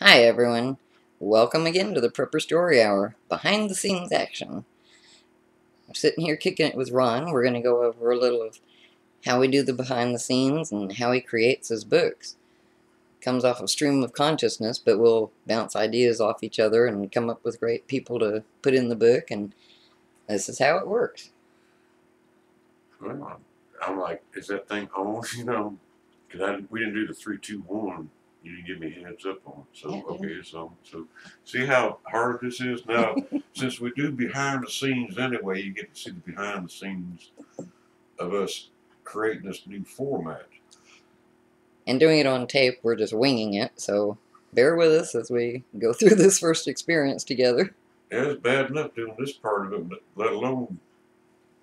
Hi everyone, welcome again to the Prepper Story Hour, behind the scenes action. I'm sitting here kicking it with Ron. We're going to go over a little of how we do the behind the scenes and how he creates his books. Comes off of stream of consciousness, but we'll bounce ideas off each other and come up with great people to put in the book, and this is how it works. Well, I'm like, is that thing on? You know, because we didn't do the three, two, one. You didn't give me a heads up on it. So Yeah, okay, so so see how hard this is now. since we do behind the scenes anyway, you get to see the behind the scenes of us creating this new format. And doing it on tape, we're just winging it, so bear with us as we go through this first experience together. Yeah, it's bad enough doing this part of it, but let alone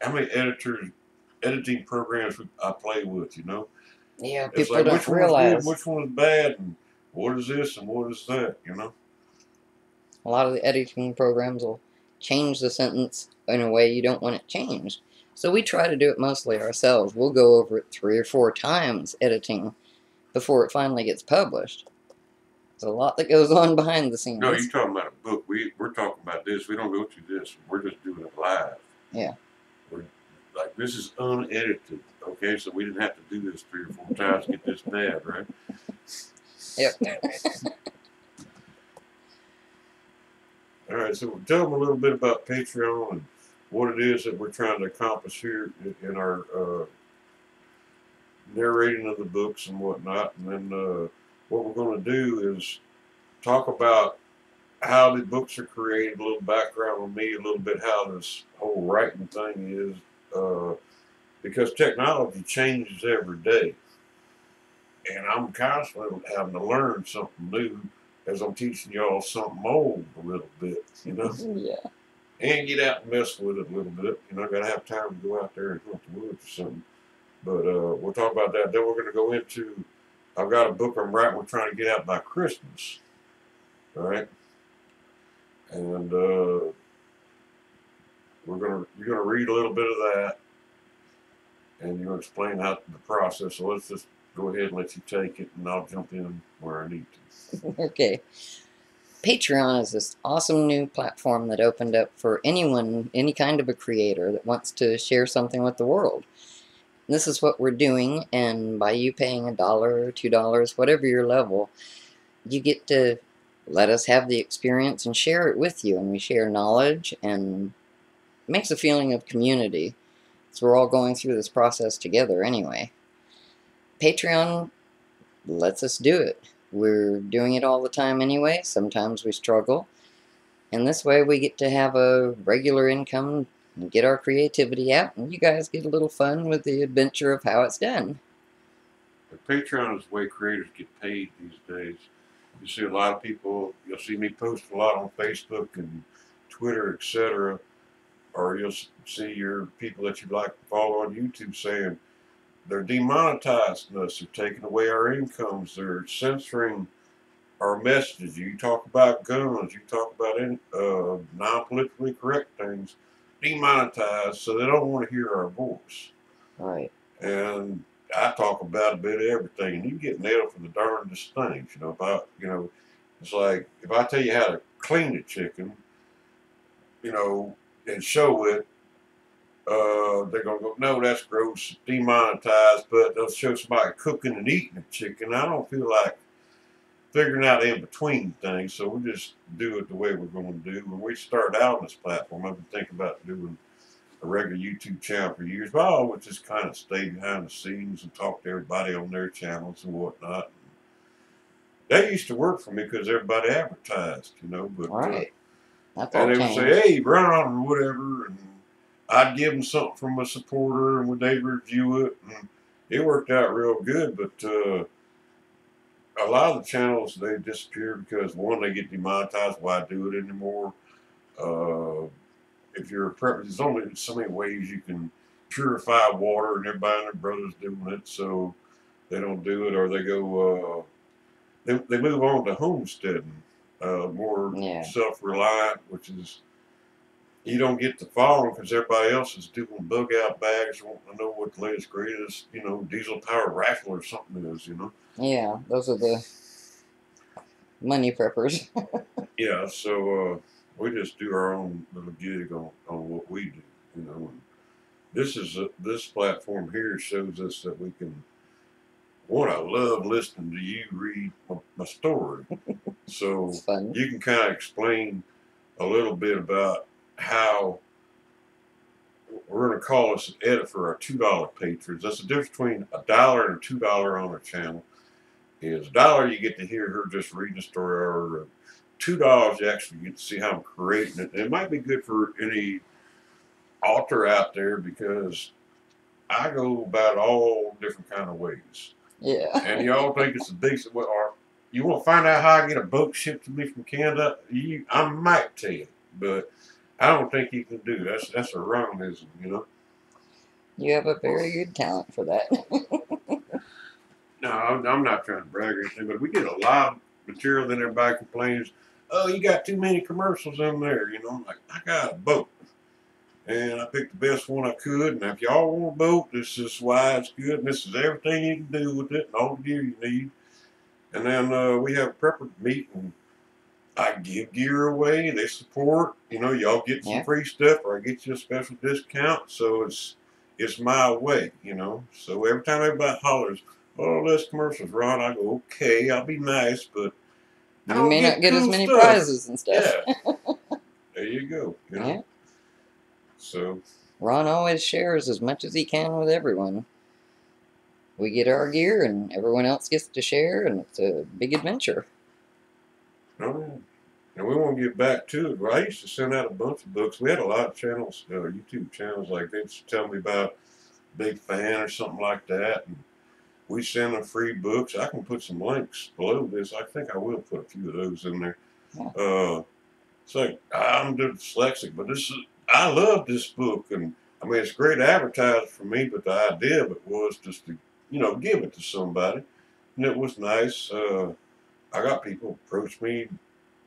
how many editors, editing programs I play with. You know. Yeah, It's people like don't which one's realize. good, which one is bad, and what is this and what is that, you know? A lot of the editing programs will change the sentence in a way you don't want it changed. So we try to do it mostly ourselves. We'll go over it three or four times editing before it finally gets published. There's a lot that goes on behind the scenes. No, you're talking about a book. We we're talking about this. We don't go through this. We're just doing it live. Yeah. Like this is unedited. Okay, so we didn't have to do this three or four times to get this bad, right? Yep. All right, so we'll tell them a little bit about Patreon and what it is that we're trying to accomplish here in, in our uh, narrating of the books and whatnot. And then uh, what we're going to do is talk about how the books are created, a little background on me, a little bit how this whole writing thing is, uh, because technology changes every day. And I'm constantly having to learn something new as I'm teaching y'all something old a little bit, you know, yeah. and get out and mess with it a little bit. You know, I gotta have time to go out there and hunt the woods or something. But uh, we'll talk about that. Then we're gonna go into. I've got a book I'm writing. We're trying to get out by Christmas. All right, and uh, we're gonna you're gonna read a little bit of that, and you're gonna explain how the process. So let's just go ahead and let you take it, and I'll jump in where I need to. okay. Patreon is this awesome new platform that opened up for anyone, any kind of a creator that wants to share something with the world. This is what we're doing, and by you paying a dollar, two dollars, whatever your level, you get to let us have the experience and share it with you. And we share knowledge, and makes a feeling of community. So we're all going through this process together anyway. Patreon lets us do it. We're doing it all the time anyway. Sometimes we struggle. And this way we get to have a regular income and get our creativity out, and you guys get a little fun with the adventure of how it's done. Patreon is the way creators get paid these days. You see a lot of people, you'll see me post a lot on Facebook and Twitter, etc. Or you'll see your people that you like to follow on YouTube saying they're demonetizing us, they're taking away our incomes, they're censoring our messages. You talk about guns, you talk about in, uh, non politically correct things, demonetized, so they don't want to hear our voice Right. and I talk about a bit of everything, and you get nailed for the darndest things. You know, if I, you know, it's like if I tell you how to clean a chicken, you know, and show it, uh, they're gonna go, no, that's gross, demonetized. But they'll show somebody cooking and eating a chicken. I don't feel like figuring out in between things, so we just do it the way we're going to do. When we started out on this platform, I've been thinking about doing a regular YouTube channel for years, but I always just kind of stay behind the scenes and talk to everybody on their channels and whatnot. That used to work for me because everybody advertised, you know. But uh, Right. That's and they would say, "Hey, Ron," or whatever, and I'd give them something from a supporter, and would they review it? And it worked out real good, but uh, a lot of the channels they disappear because one, they get demonetized. Why do it anymore? Uh, if you're a prep, there's only so many ways you can purify water, and everybody and their brothers doing it, so they don't do it, or they go. Uh, they, they move on to homesteading, uh, more Yeah. self-reliant, which is you don't get to follow because everybody else is doing bug out bags, wanting to know what the latest greatest, you know, diesel powered rifle or something is, you know. Yeah, those are the money preppers. Yeah, so uh, we just do our own little gig on, on what we do, you know. And this is a, this platform here shows us that we can. One, I love listening to you read my, my story, so you can kind of explain a little bit about how we're going to call us an edit for our two dollar patrons. That's the difference between a dollar and a two dollar on our channel. Is a dollar you get to hear her just reading a story, or two dollars you actually get to see how I'm creating it. And it might be good for any author out there because I go about all different kind of ways Yeah. and y'all think it's a decent way, or you want to find out how I get a boat shipped to me from Canada, you, I might tell you, but I don't think you can do that. That's that's a wrongism, you know. You have a very good talent for that. No, I'm, I'm not trying to brag or anything, but we get a lot of material. Then everybody complains, "Oh, you got too many commercials in there." You know, I'm like, I got a boat, and I picked the best one I could. And if y'all want a boat, this is why it's good, and this is everything you can do with it, and all the gear you need. And then uh, we have a prepper meet, and I give gear away. They support. You know, y'all get some Yeah. free stuff, or I get you a special discount. So it's it's my way. You know. So every time everybody hollers, "Oh, less commercials, Ron," I go, "Okay, I'll be nice, but." You may not get as many stuff." prizes and stuff. Yeah. there you go. You know. Yeah. So Ron always shares as much as he can with everyone. We get our gear, and everyone else gets to share, and it's a big adventure. Oh, yeah. And we want to get back to it. Well, I used to send out a bunch of books. We had a lot of channels, uh, YouTube channels, like they used to tell me about Big Fan or something like that. And we send them free books. I can put some links below this. I think I will put a few of those in there. Yeah. Uh, it's like I'm dyslexic, but this is I love this book, and I mean it's great advertising for me. But the idea of it was just to you know give it to somebody, and it was nice. Uh, I got people approach me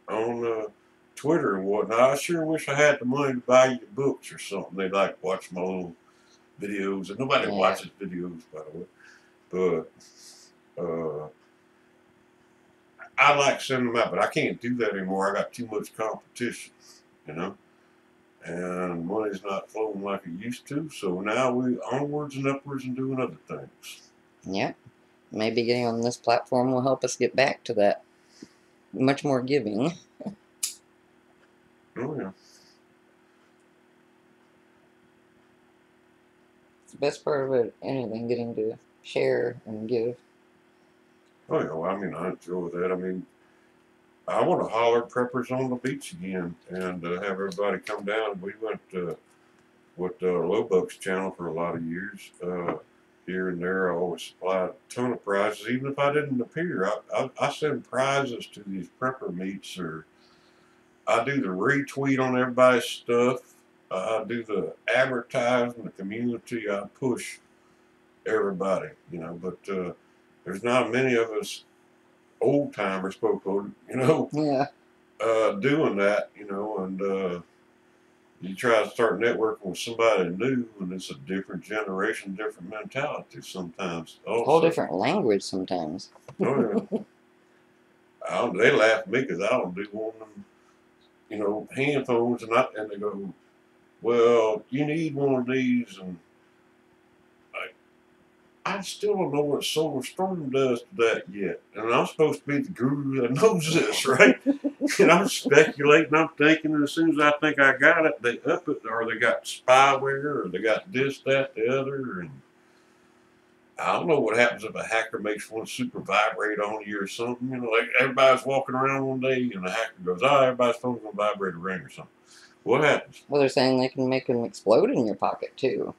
on uh, Twitter and whatnot. I sure wish I had the money to buy you books or something. They'd like watch my little videos, and nobody Yeah. watches videos, by the way. But uh, I like sending them out, but I can't do that anymore. I got too much competition, you know. And money's not flowing like it used to, so now we onwards and upwards and doing other things. Yep. Maybe getting on this platform will help us get back to that much more giving. Oh yeah. It's the best part of it, anything, getting to share and give. Oh yeah, well, I mean, I enjoy that. I mean, I want to holler preppers on the beach again and uh, have everybody come down. We went uh, with uh, Lowbuck's channel for a lot of years. Uh, here and there, I always supplied a ton of prizes. Even if I didn't appear, I, I, I send prizes to these prepper meets, or I do the retweet on everybody's stuff. I do the advertising, the community. I push everybody, you know. But uh, there's not many of us old timers, folk, you know, Yeah. uh, doing that, you know, and uh, you try to start networking with somebody new, and it's a different generation, different mentality sometimes. Also. Whole different language sometimes. Oh, yeah. I don't, they laugh at me because I don't do one of them, you know, hand phones, and, I, and they go, well, you need one of these, and I still don't know what Solar Storm does to that yet. And I'm supposed to be the guru that knows this, right? and I'm speculating, I'm thinking, and as soon as I think I got it, they up it, or they got spyware, or they got this, that, the other, and I don't know what happens if a hacker makes one super vibrate on you or something. You know, like everybody's walking around one day and the hacker goes, oh, everybody's phone's gonna vibrate a ring or something. What happens? Well, they're saying they can make them explode in your pocket too.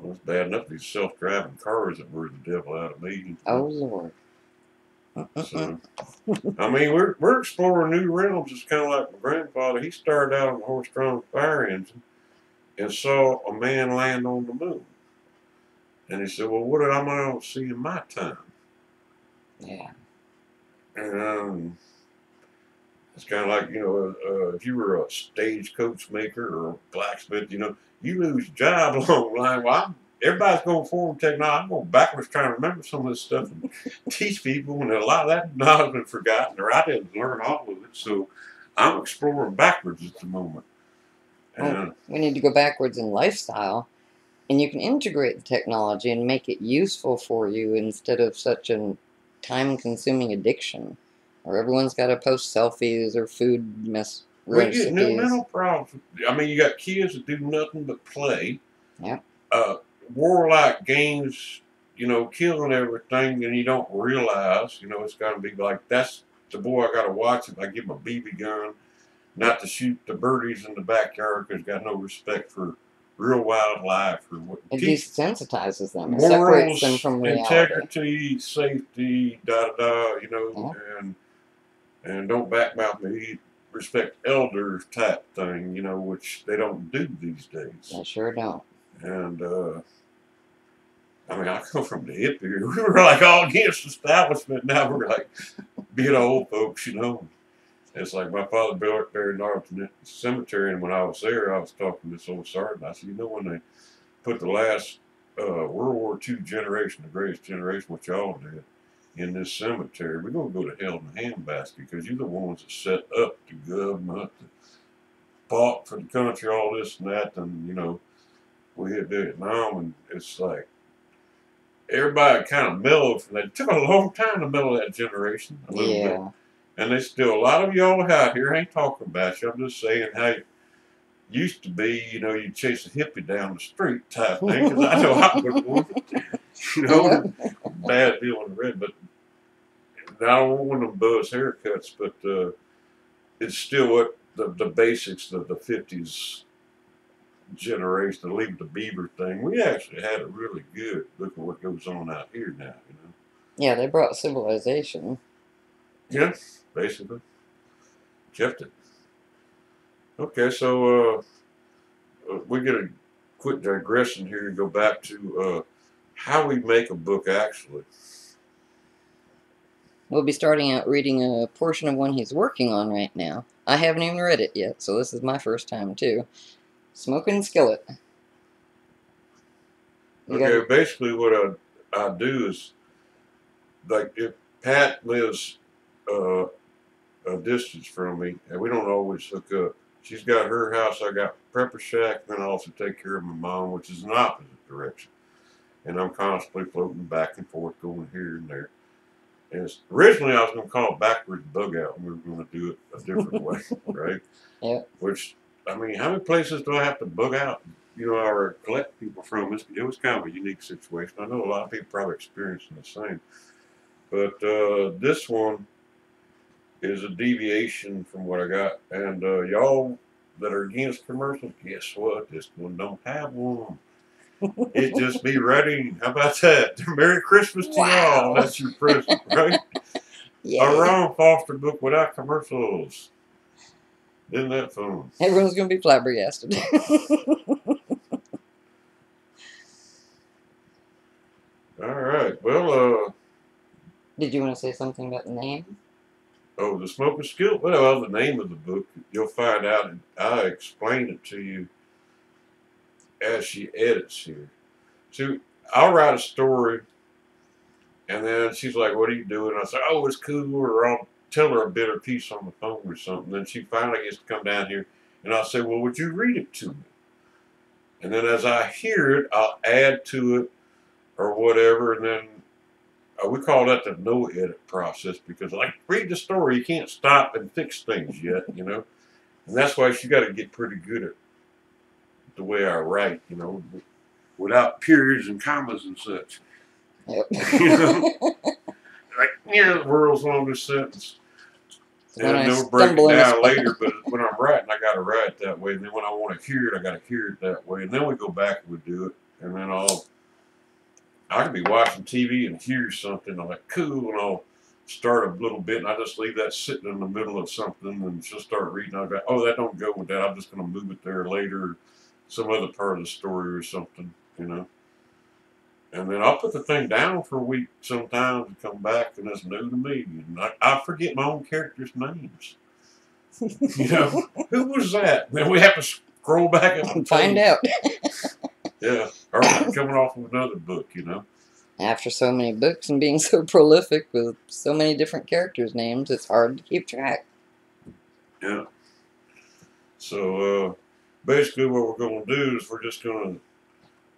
I don't it's bad enough these self-driving cars that were the devil out of me. Oh Lord. So, I mean, we're we're exploring new realms. It's kind of like my grandfather. He started out on a horse-drawn fire engine and saw a man land on the moon. And he said, "Well, what did I want to see in my time?" Yeah. And um, it's kind of like you know, uh, if you were a stagecoach maker or a blacksmith, you know, you lose your job along the line. Well, I'm everybody's going forward technology. I'm going backwards trying to remember some of this stuff and teach people, and a lot of that knowledge has been forgotten, or I didn't learn all of it. So I'm exploring backwards at the moment. Oh, and uh, we need to go backwards in lifestyle, and you can integrate the technology and make it useful for you instead of such a time-consuming addiction, where everyone's got to post selfies or food mess we get new mental problems. I mean, you got kids that do nothing but play. Yep. Uh, warlike games, you know, killing everything, and you don't realize, you know, it's got to be like that's the boy I got to watch if I give him a BB gun, not to shoot the birdies in the backyard because got no respect for real wildlife or what. It desensitizes them. It separates them from reality. integrity, safety, da da da. You know, and and don't backmouth me. Respect elders type thing. You know, which they don't do these days. They sure don't. And uh, I mean, I come from the hippie. We were like all against establishment. Now we're like being old folks. You know. It's like my father built buried in Arlington Cemetery, and when I was there, I was talking to this old sergeant. I said, you know, when they put the last uh, World War II generation, the greatest generation, which y'all did, in this cemetery, we're going to go to hell in a handbasket because you're the ones that set up the government, fought for the country, all this and that, and, you know, we hit Vietnam, and it's like, everybody kind of mellowed from that. It took a long time to mellow that generation a little bit. And there's still a lot of y'all out here ain't talking about you. I'm just saying how it used to be, you know, you chase a hippie down the street type thing. 'cause I know I was one. You know, bad deal in the red, but I don't want one of them buzz haircuts, but uh, it's still what the, the basics of the 50s generation, the Leave the Beaver thing. We actually had it really good. Look at what goes on out here now, you know. Yeah, they brought civilization. Yeah, basically. Kept it. Okay, so uh, uh, we're going to quit digressing here and go back to uh, how we make a book actually. We'll be starting out reading a portion of one he's working on right now. I haven't even read it yet, so this is my first time too. Smoking Skillet. You Okay, gotta- basically what I, I do is, like, if Pat lives uh, a distance from me, and we don't always hook up. She's got her house, I got Prepper Shack, and I also take care of my mom, which is an opposite direction. And I'm constantly floating back and forth, going here and there. Originally I was going to call it backwards bug out, and we were going to do it a different way, right? Yeah. Which, I mean, how many places do I have to bug out you know, or collect people from. It's, it was kind of a unique situation. I know a lot of people probably experiencing the same. But uh, this one is a deviation from what I got. And uh, y'all that are against commercials, guess what? This one don't have one. It just be ready. How about that? Merry Christmas to Wow. y'all. That's your present, right? Yeah. A Ron Foster book without commercials. Isn't that fun? Everyone's going to be flabbergasted. All right. Well, uh, Did you want to say something about the name? oh, the smoking skill. Well, the name of the book, you'll find out. and I explain it to you as she edits here. So I'll write a story, and then she's like, "What are you doing?" I say, "Oh, it's cool," or I'll tell her a bit or piece on the phone or something. Then she finally gets to come down here, and I'll say, "Well, would you read it to me?" And then as I hear it, I'll add to it or whatever, and then uh, we call that the no edit process because, like, read the story, you can't stop and fix things yet, you know, and that's why you got to get pretty good at the way I write, you know, without periods and commas and such. Yep. You know? Like, yeah, the world's longest sentence. when And I they'll break it down later, but when I'm writing, I got to write that way. And then when I want to hear it, I got to hear it that way. And then we go back and we do it. And then I'll, I could be watching TV and hear something. I'm like, cool. And I'll start a little bit and I just leave that sitting in the middle of something and she'll start reading. I'll go, oh, that don't go with that. I'm just going to move it there later. Some other part of the story or something, you know. And then I'll put the thing down for a week sometimes and come back and it's new to me. And I, I forget my own characters' names. You know, who was that? Then we have to scroll back up and find out. Yeah, or coming off of another book, you know. After so many books and being so prolific with so many different characters' names, it's hard to keep track. Yeah. So uh, basically, what we're going to do is we're just going to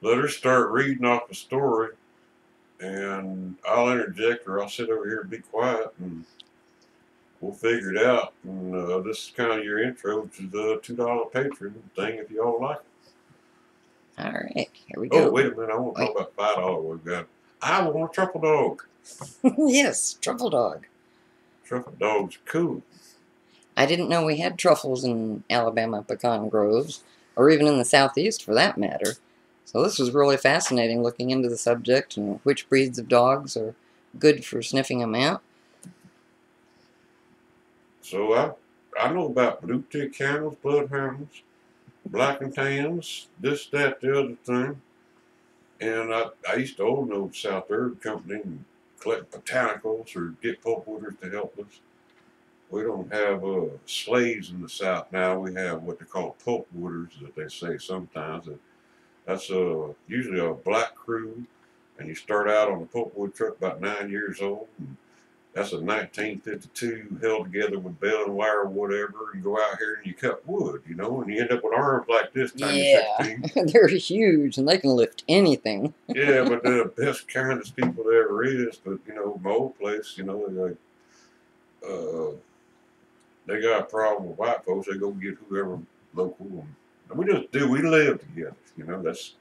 let her start reading off the story, and I'll interject or I'll sit over here and be quiet, and we'll figure it out. And uh, this is kind of your intro to the two dollar Patreon thing, if y'all like it. All right, here we go. Oh, wait a minute! I want to talk about five dollar. We've got. I want a truffle dog. yes, truffle dog. Truffle dogs cool. I didn't know we had truffles in Alabama pecan groves, or even in the southeast for that matter. So this was really fascinating looking into the subject and which breeds of dogs are good for sniffing them out. So I I know about blue tick hounds, bloodhounds, black and tans, this, that, the other thing. And I, I used to own those South Herb Company and collect botanicals or get pulpwooders to help us. We don't have uh, slaves in the South now. We have what they call pulpwooders that they say sometimes. And that's uh, usually a black crew, and you start out on a pulpwood truck about nine years old. And that's a 1952 held together with bale and wire or whatever. You go out here and you cut wood, you know, and you end up with arms like this, Yeah. They're huge and they can lift anything. yeah, but they're the best kindest people there ever is. But you know, my old place, you know, like, uh, they got a problem with white folks. They go get whoever local, and we just do. We live together. You know, that's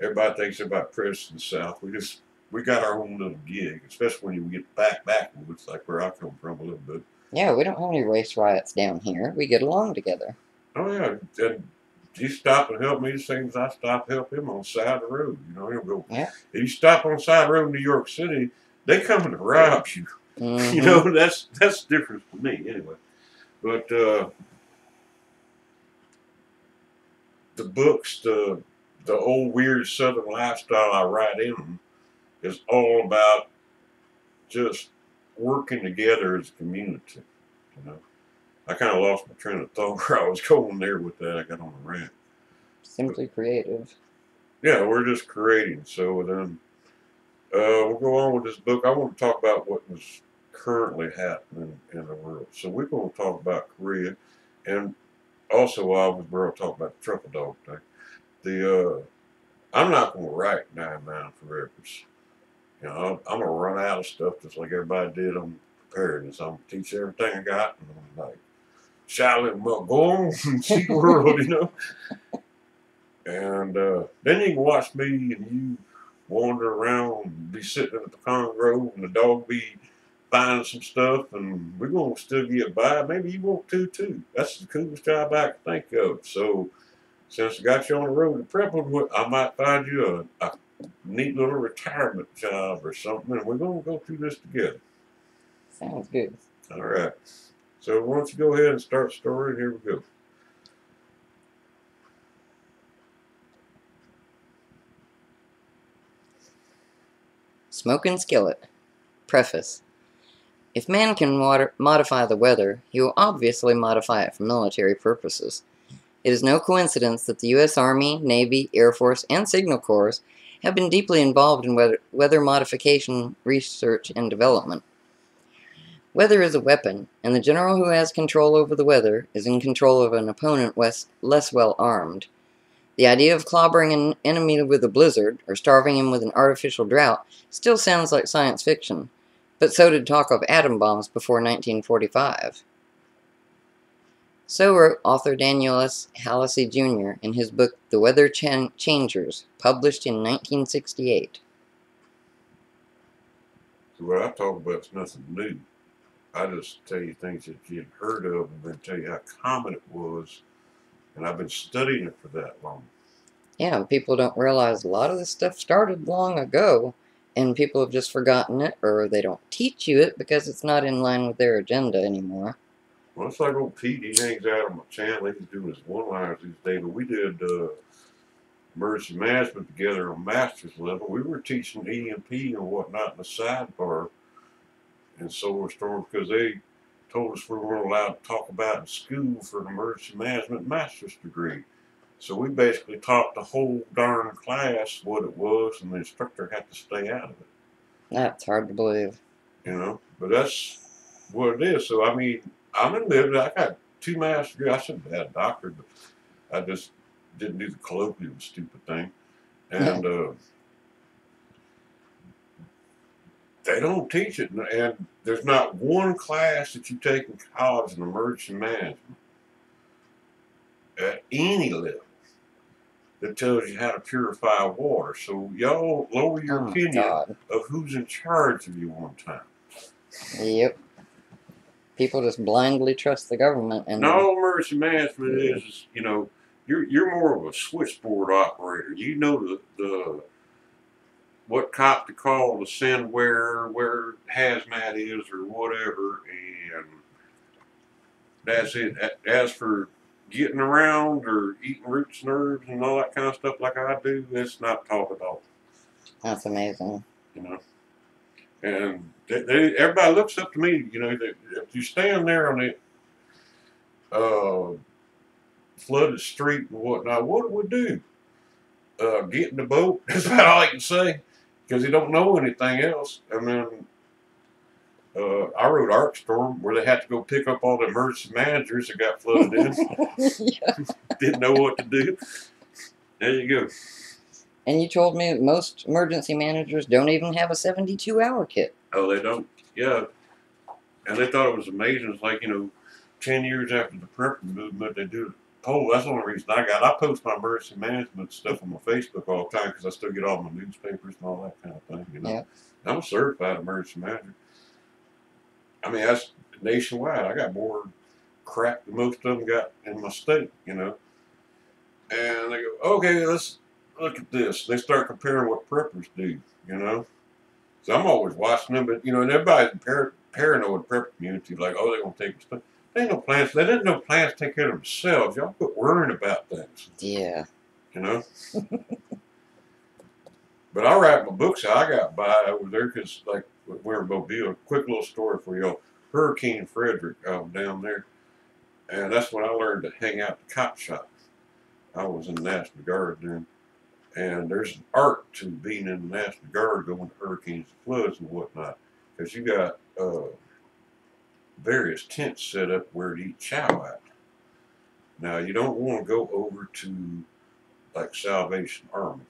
everybody thinks about Preston South. We just we got our own little gig, especially when you get back backwoods, like where I come from a little bit. Yeah, we don't have any race riots down here. We get along together. Oh yeah, and he stop and help me the same as I stop and help him on the side of the road. You know, he'll go. Yeah. If you stop on the side of the road in New York City, they come and rob you. You Mhm. know, that's that's the difference for me anyway. But uh, the books, the the old weird Southern lifestyle I write in them is all about just working together as a community. You know, I kind of lost my train of thought where I was going there with that. I got on a rant. Simply creative. Yeah, we're just creating. So then uh, we'll go on with this book. I want to talk about what was currently happening in the world. So we're going to talk about Korea, and also I was going to talk about the truffle dog thing. The uh, I'm not going to write nine nine forever. You know, I'm, I'm going to run out of stuff just like everybody did on preparedness. I'm going to teach everything I got, and I'm like, Shaolin monk, go and see the world, you know. And uh, then you can watch me and you wander around be sitting in the pecan grove and the dog be finding some stuff and we're going to still get by. Maybe you want to too. That's the coolest job I can think of. So since I got you on the road to Prepwood, I might find you a, a neat little retirement job or something and we're going to go through this together. Sounds good. All right. So why don't you go ahead and start the story here we go. Smoking Skillet. Preface. If man can water- modify the weather, he will obviously modify it for military purposes. It is no coincidence that the U.S. Army, Navy, Air Force, and Signal Corps have been deeply involved in weather, weather modification research and development. Weather is a weapon, and the general who has control over the weather is in control of an opponent less well armed. The idea of clobbering an enemy with a blizzard, or starving him with an artificial drought, still sounds like science fiction, but so did talk of atom bombs before 1945. So wrote author Daniel S. Halacy Jr. in his book The Weather Chan- Changers, published in 1968. So what I talk about is nothing new. I just tell you things that you'd heard of and then tell you how common it was. And I've been studying it for that long. Yeah, people don't realize a lot of this stuff started long ago, and people have just forgotten it, or they don't teach you it because it's not in line with their agenda anymore. Well, it's like old Pete, he hangs out on my channel. He's doing his one liners these days. But we did uh, emergency management together on master's level. We were teaching EMP and whatnot in the sidebar in solar storms because they told us we weren't allowed to talk about in school for an emergency management master's degree. So we basically taught the whole darn class what it was, and the instructor had to stay out of it. That's hard to believe. You know, but that's what it is. So I mean, I'm in the I got two master's degrees. I should have had a doctorate, but I just didn't do the colloquial stupid thing. And uh, they don't teach it, and there's not one class that you take in college in emergency management at any level that tells you how to purify water. So y'all lower your Oh, opinion God. of who's in charge of you one time. Yep. People just blindly trust the government and all emergency management is, is, you know, you're you're more of a switchboard operator. You know the the what cop to call to send where where hazmat is or whatever, and that's it. As for getting around or eating roots and herbs and all that kind of stuff like I do, that's not taught at all. that's amazing. you know. And they, they, everybody looks up to me, you know. That if you stand there on the uh, flooded street and whatnot, what do we do? Uh, get in the boat. That's about all I can say, because he don't know anything else. I then uh, I wrote Arc Storm, where they had to go pick up all the emergency managers that got flooded in. yeah. Didn't know what to do. There you go. And you told me that most emergency managers don't even have a 72 hour kit. Oh, they don't. Yeah, and they thought it was amazing. It's like you know, ten years after the prepper movement, they do poll. That's the only reason I got. I post my emergency management stuff on my Facebook all the time because I still get all my newspapers and all that kind of thing. You know. I'm a certified emergency manager. I mean, that's nationwide. I got more crap than most of them got in my state. You know, and they go, okay, let's look at this. They start comparing what preppers do. You know. So I'm always watching them, but you know, and everybody's par- paranoid prep community, like, oh, they're gonna take the stuff. They ain't no plants. They didn't know plants take care of themselves. Y'all quit worrying about things, Yeah. you know. but I write my books. I got by over there because, like, we're in Mobile. Quick little story for y'all. Hurricane Frederic um, down there, and that's when I learned to hang out the cop shop. I was in the National Guard then. And there's an art to being in the National Guard going to hurricanes and floods and whatnot. Because you got uh, various tents set up where to eat chow at. Now, you don't want to go over to like Salvation Army.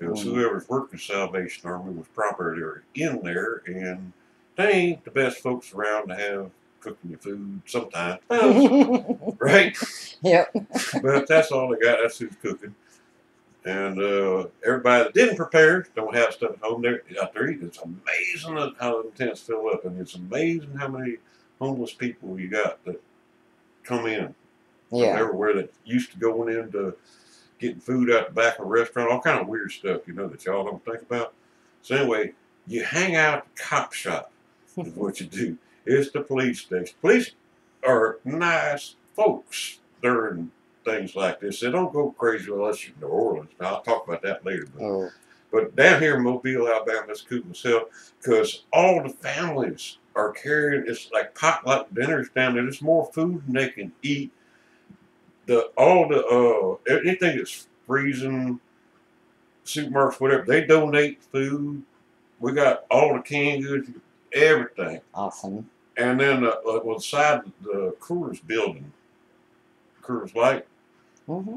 Because Mm. whoever's working Salvation Army was probably in there, and they ain't the best folks around to have cooking your food sometimes. Right? yep. but that's all they got. That's who's cooking. And uh, everybody that didn't prepare don't have stuff at home. They're out there eating. It's amazing how the tents fill up, and it's amazing how many homeless people you got that come in from Yeah. everywhere that used to going into getting food out the back of a restaurant, all kind of weird stuff, you know, that y'all don't think about. So anyway, you hang out at the cop shop is what you do. It's the police station. Police are nice folks during things like this. They don't go crazy unless you're in New Orleans. Now, I'll talk about that later. But, Oh, but down here in Mobile, Alabama, it's cool as hell because all the families are carrying, it's like potluck dinners down there. There's more food than they can eat. The All the, uh, anything that's freezing, supermarkets, whatever, they donate food. We got all the canned goods, everything. awesome. And then uh, uh, the side of the Coors building, Coors Light hmm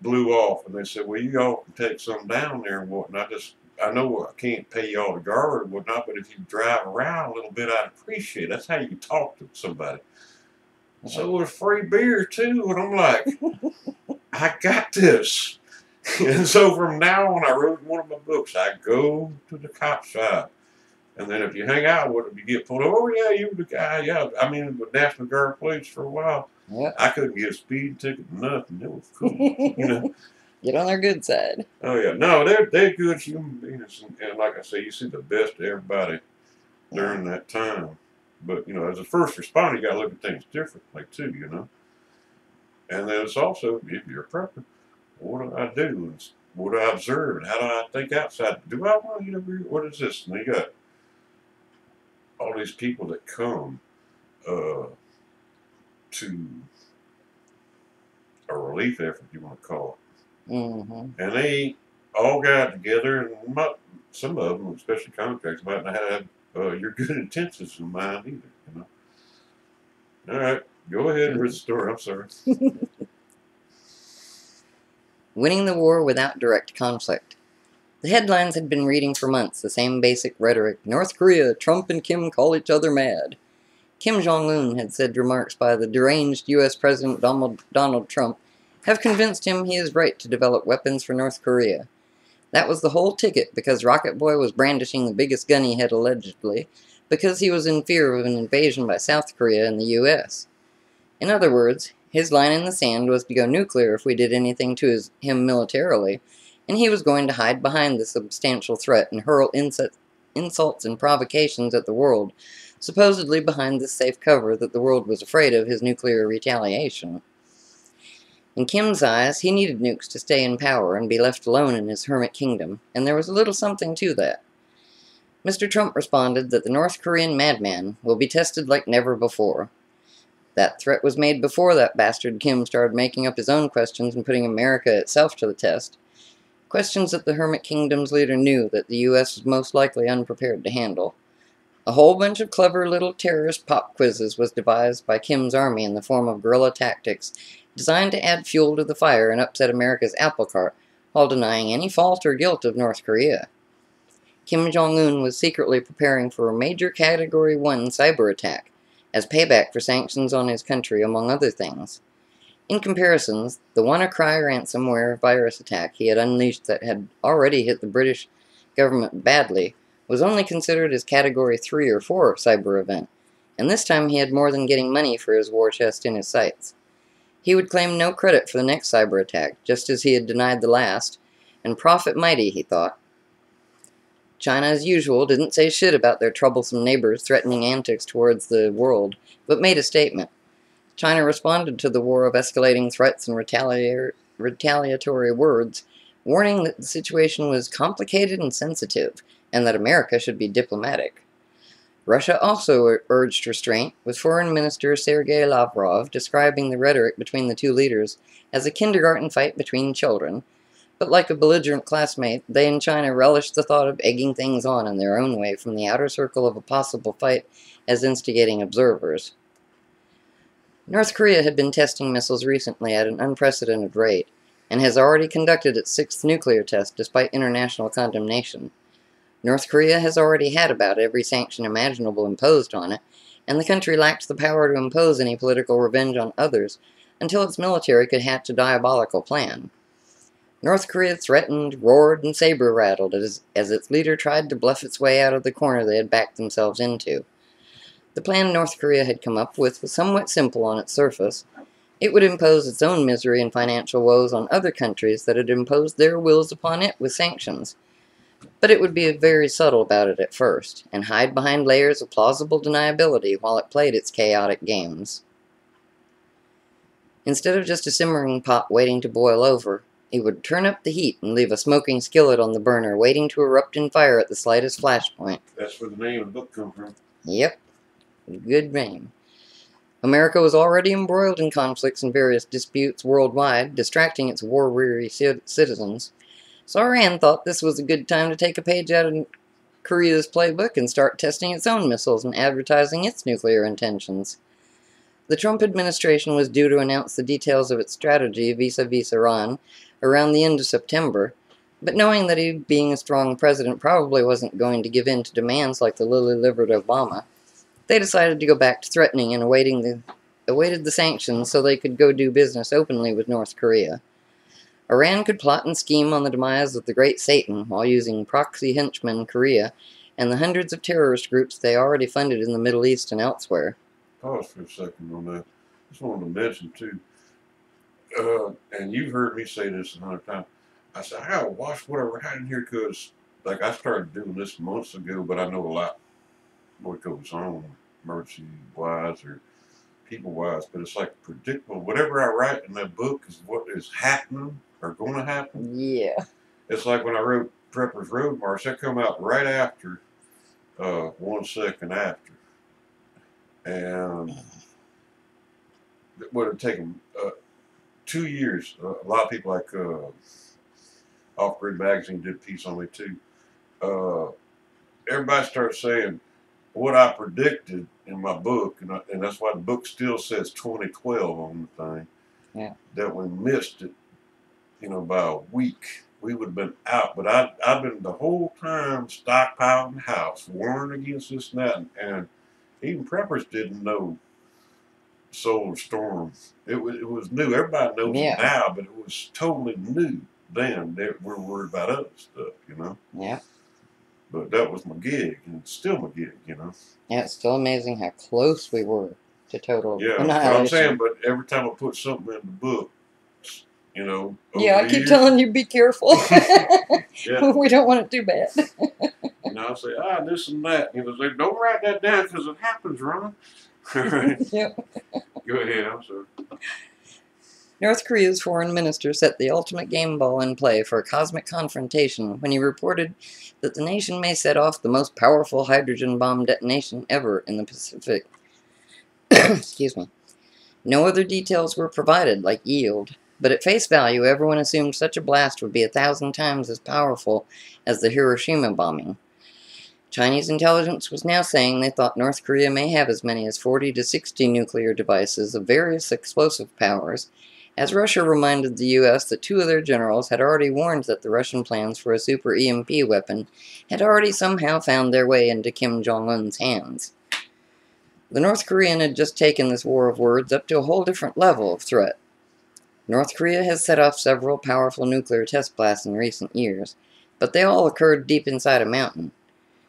blew off, and they said, "Well, you all can take some down there and whatnot." Just I know I can't pay y'all to guard and whatnot, but if you drive around a little bit, I'd appreciate. it. That's how you talk to somebody. So it was free beer too, and I'm like, I got this. And so from now on, I wrote one of my books, I go to the cop shop. And then if you hang out with them, you get pulled over. Oh, yeah, you were the guy. Yeah, I mean, with National Guard police for a while. Yep. I couldn't get a speeding ticket, nothing. It was cool. you know. Get on their good side. Oh yeah, no, they're they're good human beings, and, and like I say, you see the best of everybody during that time. But you know, as a first responder, you got to look at things differently too. You know, and then it's also if you're a prepper, what do I do? What do I observe? And how do I think outside? Do I want you to here? What is this? And you got all these people that come uh, to a relief effort, you want to call it. hmm And they all got together, and some of them, especially contracts, might not have uh, your good intentions in mind either. You know. All right, go ahead and read the story. I'm sorry. Winning the war without direct conflict. The headlines had been reading for months the same basic rhetoric North Korea, Trump and Kim call each other mad. Kim Jong un had said remarks by the deranged U.S. President Donald, Donald Trump have convinced him he is right to develop weapons for North Korea. That was the whole ticket because Rocket Boy was brandishing the biggest gun he had allegedly, because he was in fear of an invasion by South Korea and the U.S. In other words, his line in the sand was to go nuclear if we did anything to his, him militarily, and he was going to hide behind the substantial threat and hurl insu- insults and provocations at the world, supposedly behind this safe cover that the world was afraid of his nuclear retaliation. In Kim's eyes, he needed nukes to stay in power and be left alone in his hermit kingdom, and there was a little something to that. Mr. Trump responded that the North Korean madman will be tested like never before. That threat was made before that bastard Kim started making up his own questions and putting America itself to the test. Questions that the Hermit Kingdom's leader knew that the U.S. was most likely unprepared to handle. A whole bunch of clever little terrorist pop quizzes was devised by Kim's army in the form of guerrilla tactics, designed to add fuel to the fire and upset America's apple cart, while denying any fault or guilt of North Korea. Kim Jong un was secretly preparing for a major Category 1 cyber attack, as payback for sanctions on his country, among other things. In comparisons, the WannaCry ransomware virus attack he had unleashed that had already hit the British government badly was only considered as Category 3 or 4 cyber event, and this time he had more than getting money for his war chest in his sights. He would claim no credit for the next cyber attack, just as he had denied the last, and profit mighty, he thought. China, as usual, didn't say shit about their troublesome neighbors' threatening antics towards the world, but made a statement. China responded to the war of escalating threats and retaliatory words, warning that the situation was complicated and sensitive, and that America should be diplomatic. Russia also urged restraint, with Foreign Minister Sergei Lavrov describing the rhetoric between the two leaders as a kindergarten fight between children, but like a belligerent classmate, they in China relished the thought of egging things on in their own way from the outer circle of a possible fight as instigating observers. North Korea had been testing missiles recently at an unprecedented rate, and has already conducted its sixth nuclear test despite international condemnation. North Korea has already had about every sanction imaginable imposed on it, and the country lacked the power to impose any political revenge on others until its military could hatch a diabolical plan. North Korea threatened, roared, and saber rattled as, as its leader tried to bluff its way out of the corner they had backed themselves into. The plan North Korea had come up with was somewhat simple on its surface. It would impose its own misery and financial woes on other countries that had imposed their wills upon it with sanctions. But it would be very subtle about it at first, and hide behind layers of plausible deniability while it played its chaotic games. Instead of just a simmering pot waiting to boil over, it would turn up the heat and leave a smoking skillet on the burner waiting to erupt in fire at the slightest flashpoint. That's where the name of the book comes from. Yep, good name. America was already embroiled in conflicts and various disputes worldwide, distracting its war weary citizens. So Iran thought this was a good time to take a page out of Korea's playbook and start testing its own missiles and advertising its nuclear intentions. The Trump administration was due to announce the details of its strategy vis a vis Iran around the end of September, but knowing that he, being a strong president, probably wasn't going to give in to demands like the lily livered Obama, they decided to go back to threatening and awaiting the, awaited the sanctions so they could go do business openly with North Korea. Iran could plot and scheme on the demise of the Great Satan while using proxy henchmen Korea and the hundreds of terrorist groups they already funded in the Middle East and elsewhere. Pause for a second on that. I just wanted to mention too, uh, and you've heard me say this a hundred times. I said I gotta watch whatever I had in here because, like, I started doing this months ago, but I know a lot what goes on, emergency wise or people wise. But it's like predictable. Whatever I write in that book is what is happening or going to happen. Yeah. It's like when I wrote Prepper's Road March. That come out right after, uh, one second after, and it would have taken uh, two years, uh, a lot of people like uh, Off Grid Magazine did a piece on me too. Uh, everybody started saying what I predicted in my book, and, I, and that's why the book still says 2012 on the thing. Yeah. That we missed it, you know, by a week. We would have been out, but I, I've been the whole time stockpiling the house, warning against this and that, and, even preppers didn't know solar storm. It was it was new. Everybody knows Yeah. it now, but it was totally new then. They were worried about other stuff, you know. Yeah. But that was my gig, and it's still my gig, you know. Yeah, it's still amazing how close we were to total Yeah. I'm saying, but every time I put something in the book, you know. yeah, I keep years, telling you, be careful. Yeah, we don't want it too bad. you know, I say, ah, this and that. You know, say, don't write that down because it happens, Ron. Right, yep. go ahead. I'm sorry. North Korea's foreign minister set the ultimate game ball in play for a cosmic confrontation when he reported that the nation may set off the most powerful hydrogen bomb detonation ever in the Pacific. Excuse me. No other details were provided, like yield, but at face value, everyone assumed such a blast would be a thousand times as powerful as the Hiroshima bombing. Chinese intelligence was now saying they thought North Korea may have as many as 40 to 60 nuclear devices of various explosive powers, as Russia reminded the U.S. that two of their generals had already warned that the Russian plans for a super EMP weapon had already somehow found their way into Kim Jong un's hands. The North Korean had just taken this war of words up to a whole different level of threat. North Korea has set off several powerful nuclear test blasts in recent years, but they all occurred deep inside a mountain.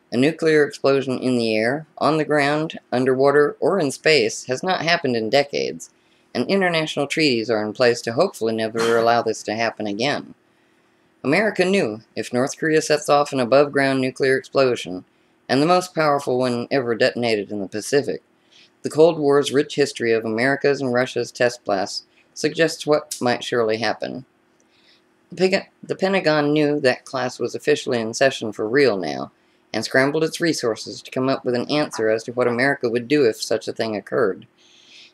A nuclear explosion in the air, on the ground, underwater, or in space has not happened in decades, and international treaties are in place to hopefully never allow this to happen again. America knew if North Korea sets off an above ground nuclear explosion, and the most powerful one ever detonated in the Pacific, the Cold War's rich history of America's and Russia's test blasts suggests what might surely happen. The, Pentagon knew that class was officially in session for real now, and scrambled its resources to come up with an answer as to what America would do if such a thing occurred.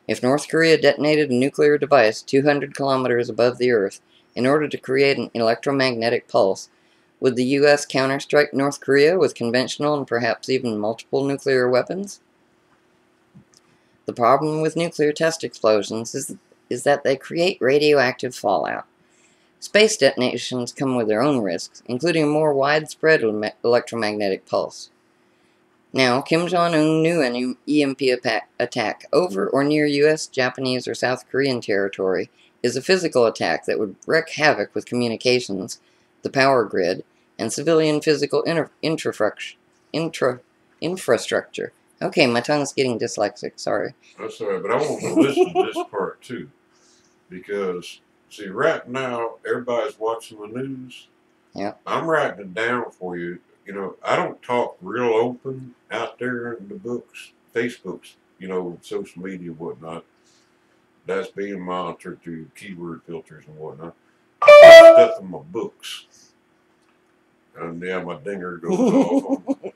If North Korea detonated a nuclear device 200 kilometers above the Earth in order to create an electromagnetic pulse, would the U.S. counterstrike North Korea with conventional and perhaps even multiple nuclear weapons? The problem with nuclear test explosions is, is that they create radioactive fallout. Space detonations come with their own risks, including a more widespread electromagnetic pulse. Now, Kim Jong un knew an EMP attack over or near US, Japanese, or South Korean territory is a physical attack that would wreak havoc with communications, the power grid, and civilian physical. Intra- infrastructure. Okay, my tongue's getting dyslexic, sorry. That's all right, but I want to listen to this part too, because see, right now everybody's watching the news. Yeah. I'm writing it down for you. You know, I don't talk real open out there in the books, Facebooks, you know, social media, whatnot. That's being monitored through keyword filters and whatnot. I put stuff in my books, and yeah, my dinger goes off on,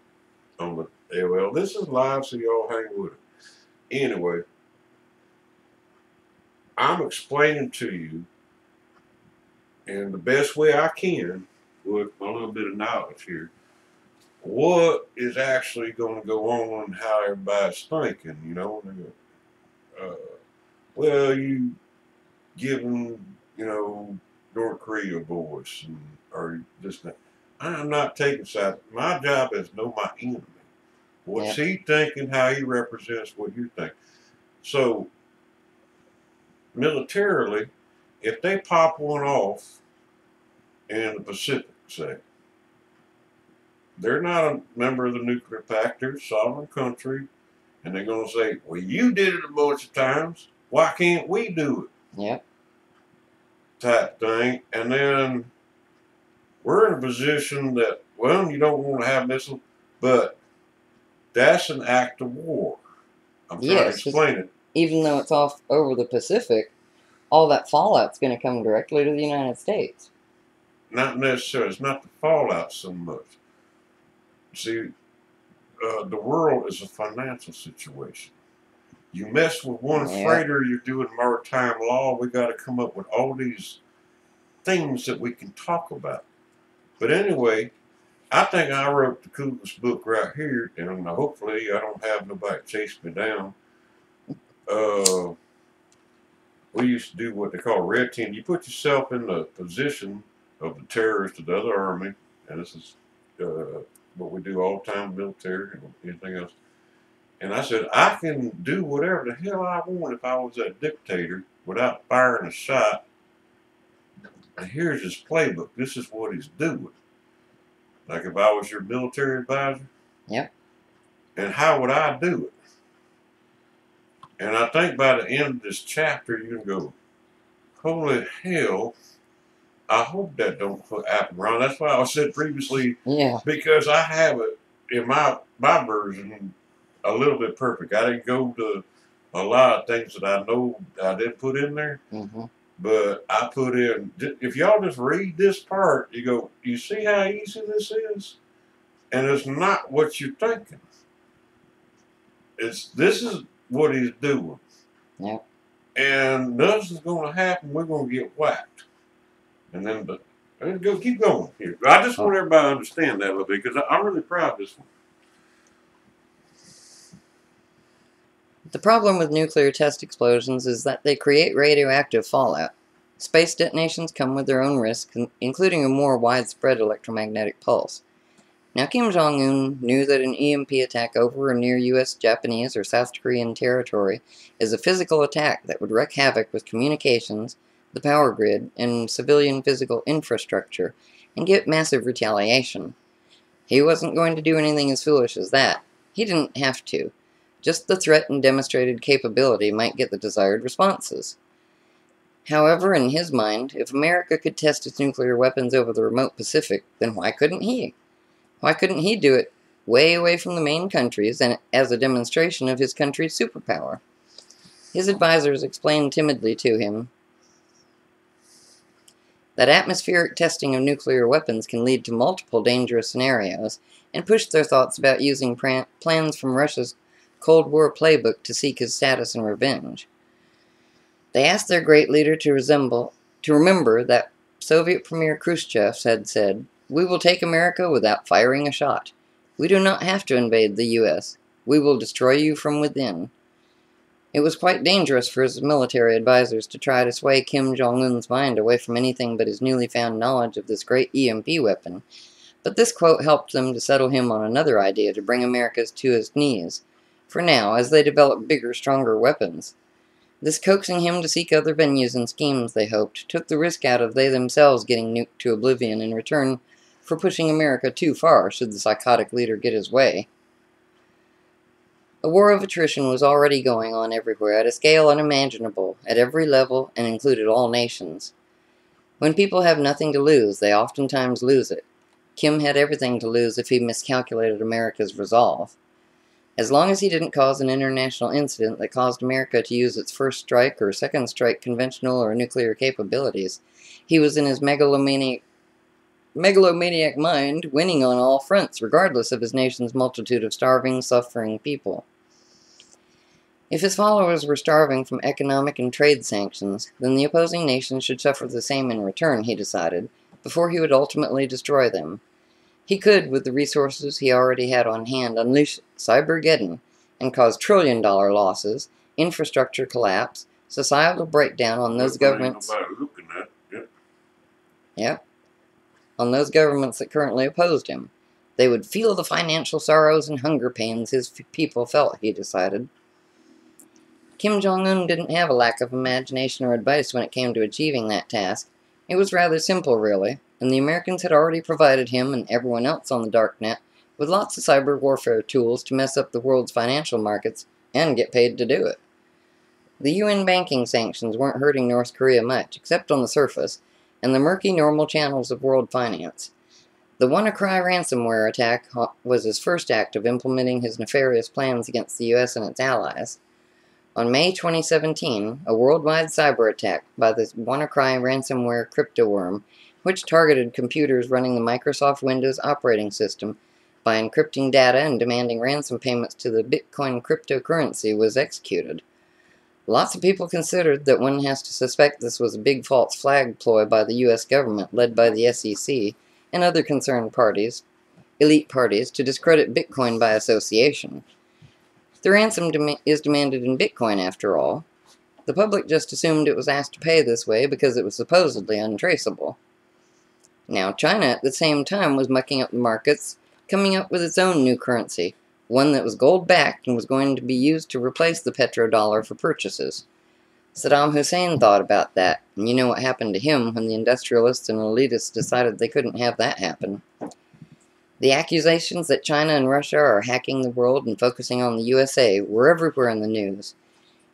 on the. Well, this is live, so y'all hang with it. Anyway, I'm explaining to you in the best way I can with a little bit of knowledge here what is actually going to go on and how everybody's thinking, you know. Uh, well, you giving, you know, North Korea a voice and, or this and. I'm not taking sides. My job is know my enemy. What's he thinking? How he represents what you think. So, militarily, if they pop one off in the Pacific, say, they're not a member of the nuclear pact, they're a sovereign country, and they're going to say, well, you did it a bunch of times, why can't we do it? Yep. Type thing. And then we're in a position that, well, you don't want to have missiles, but that's an act of war. I'm trying Yes, to explain it. Even though it's off over the Pacific, all that fallout's going to come directly to the United States. Not necessarily. It's not the fallout so much. See, uh, the world is a financial situation. You mess with one Yeah. freighter, you're doing maritime law. We got to come up with all these things that we can talk about. But anyway, I think I wrote the coolest book right here, and hopefully I don't have nobody chase me down. Uh, we used to do what they call red team. You put yourself in the position of the terrorist of the other army, and this is uh, what we do all the time, military and anything else. And I said, I can do whatever the hell I want if I was a dictator without firing a shot. And here's his playbook. This is what he's doing. Like if I was your military advisor. Yep. And how would I do it? And I think by the end of this chapter, you can go, holy hell, I hope that don't happen, Ron. That's why I said previously, Yeah. because I have it in my my version a little bit perfect. I didn't go to a lot of things that I know I didn't put in there, hmm but I put in. If y'all just read this part, you go, you see how easy this is, and it's not what you're thinking. It's this is what he's doing. Yep. And nothing's going to happen. We're going to get whacked. And then, but let's go keep going here. I just want everybody to understand that a little bit because I'm really proud of this one. The problem with nuclear test explosions is that they create radioactive fallout. Space detonations come with their own risks, including a more widespread electromagnetic pulse. Now, Kim Jong un knew that an EMP attack over or near US, Japanese, or South Korean territory is a physical attack that would wreak havoc with communications, the power grid, and civilian physical infrastructure, and get massive retaliation. He wasn't going to do anything as foolish as that. He didn't have to. Just the threat and demonstrated capability might get the desired responses. However, in his mind, if America could test its nuclear weapons over the remote Pacific, then why couldn't he? Why couldn't he do it way away from the main countries and as a demonstration of his country's superpower? His advisors explained timidly to him that atmospheric testing of nuclear weapons can lead to multiple dangerous scenarios and pushed their thoughts about using plans from Russia's Cold War playbook to seek his status and revenge. They asked their great leader to resemble to remember that Soviet Premier Khrushchev had said, "We will take America without firing a shot. We do not have to invade the US. We will destroy you from within." It was quite dangerous for his military advisors to try to sway Kim Jong Un's mind away from anything but his newly found knowledge of this great EMP weapon. But this quote helped them to settle him on another idea to bring America to his knees for now, as they developed bigger, stronger weapons. This coaxing him to seek other venues and schemes, they hoped, took the risk out of they themselves getting nuked to oblivion in return for pushing America too far should the psychotic leader get his way. A war of attrition was already going on everywhere at a scale unimaginable, at every level, and included all nations. When people have nothing to lose, they oftentimes lose it. Kim had everything to lose if he miscalculated America's resolve. As long as he didn't cause an international incident that caused America to use its first strike or second strike conventional or nuclear capabilities, he was in his megalomaniac, megalomaniac mind winning on all fronts, regardless of his nation's multitude of starving, suffering people. If his followers were starving from economic and trade sanctions, then the opposing nations should suffer the same in return, he decided, before he would ultimately destroy them. He could, with the resources he already had on hand, unleash Cybergeddon and cause trillion dollar losses, infrastructure collapse, societal breakdown on those governments. At. Yep. On those governments that currently opposed him. They would feel the financial sorrows and hunger pains his people felt, he decided. Kim Jong un didn't have a lack of imagination or advice when it came to achieving that task. It was rather simple, really, and the Americans had already provided him and everyone else on the darknet with lots of cyber warfare tools to mess up the world's financial markets and get paid to do it. The UN banking sanctions weren't hurting North Korea much, except on the surface, and the murky normal channels of world finance. The WannaCry ransomware attack was his first act of implementing his nefarious plans against the US and its allies. On May 2017, a worldwide cyber attack by the WannaCry ransomware crypto worm, which targeted computers running the Microsoft Windows operating system by encrypting data and demanding ransom payments to the Bitcoin cryptocurrency was executed. Lots of people considered that one has to suspect this was a big false flag ploy by the US government, led by the SEC and other concerned parties, elite parties, to discredit Bitcoin by association. The ransom dem is demanded in Bitcoin, after all. The public just assumed it was asked to pay this way because it was supposedly untraceable. Now, China at the same time was mucking up the markets, coming up with its own new currency, one that was gold backed and was going to be used to replace the petrodollar for purchases. Saddam Hussein thought about that, and you know what happened to him when the industrialists and elitists decided they couldn't have that happen. The accusations that China and Russia are hacking the world and focusing on the USA were everywhere in the news,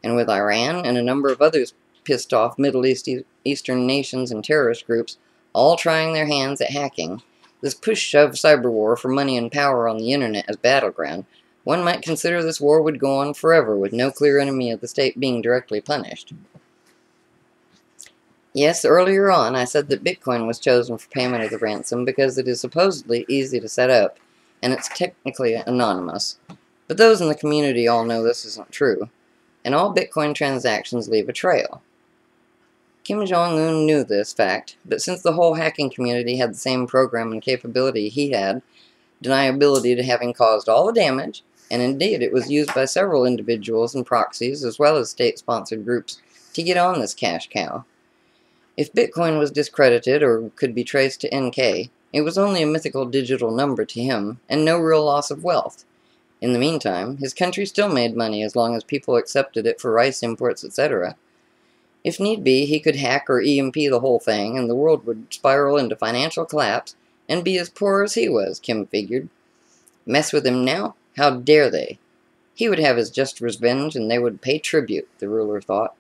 and with Iran and a number of others pissed off Middle East Eastern nations and terrorist groups all trying their hands at hacking, this push-shove cyber war for money and power on the internet as battleground, one might consider this war would go on forever with no clear enemy of the state being directly punished. Yes, earlier on I said that Bitcoin was chosen for payment of the ransom because it is supposedly easy to set up, and it's technically anonymous. But those in the community all know this isn't true, and all Bitcoin transactions leave a trail. Kim Jong-un knew this fact, but since the whole hacking community had the same program and capability he had, deniability to having caused all the damage, and indeed it was used by several individuals and proxies as well as state-sponsored groups to get on this cash cow. If Bitcoin was discredited or could be traced to NK, it was only a mythical digital number to him, and no real loss of wealth. In the meantime, his country still made money as long as people accepted it for rice imports, etc. If need be, he could hack or EMP the whole thing, and the world would spiral into financial collapse and be as poor as he was, Kim figured. Mess with him now? How dare they? He would have his just revenge, and they would pay tribute, the ruler thought.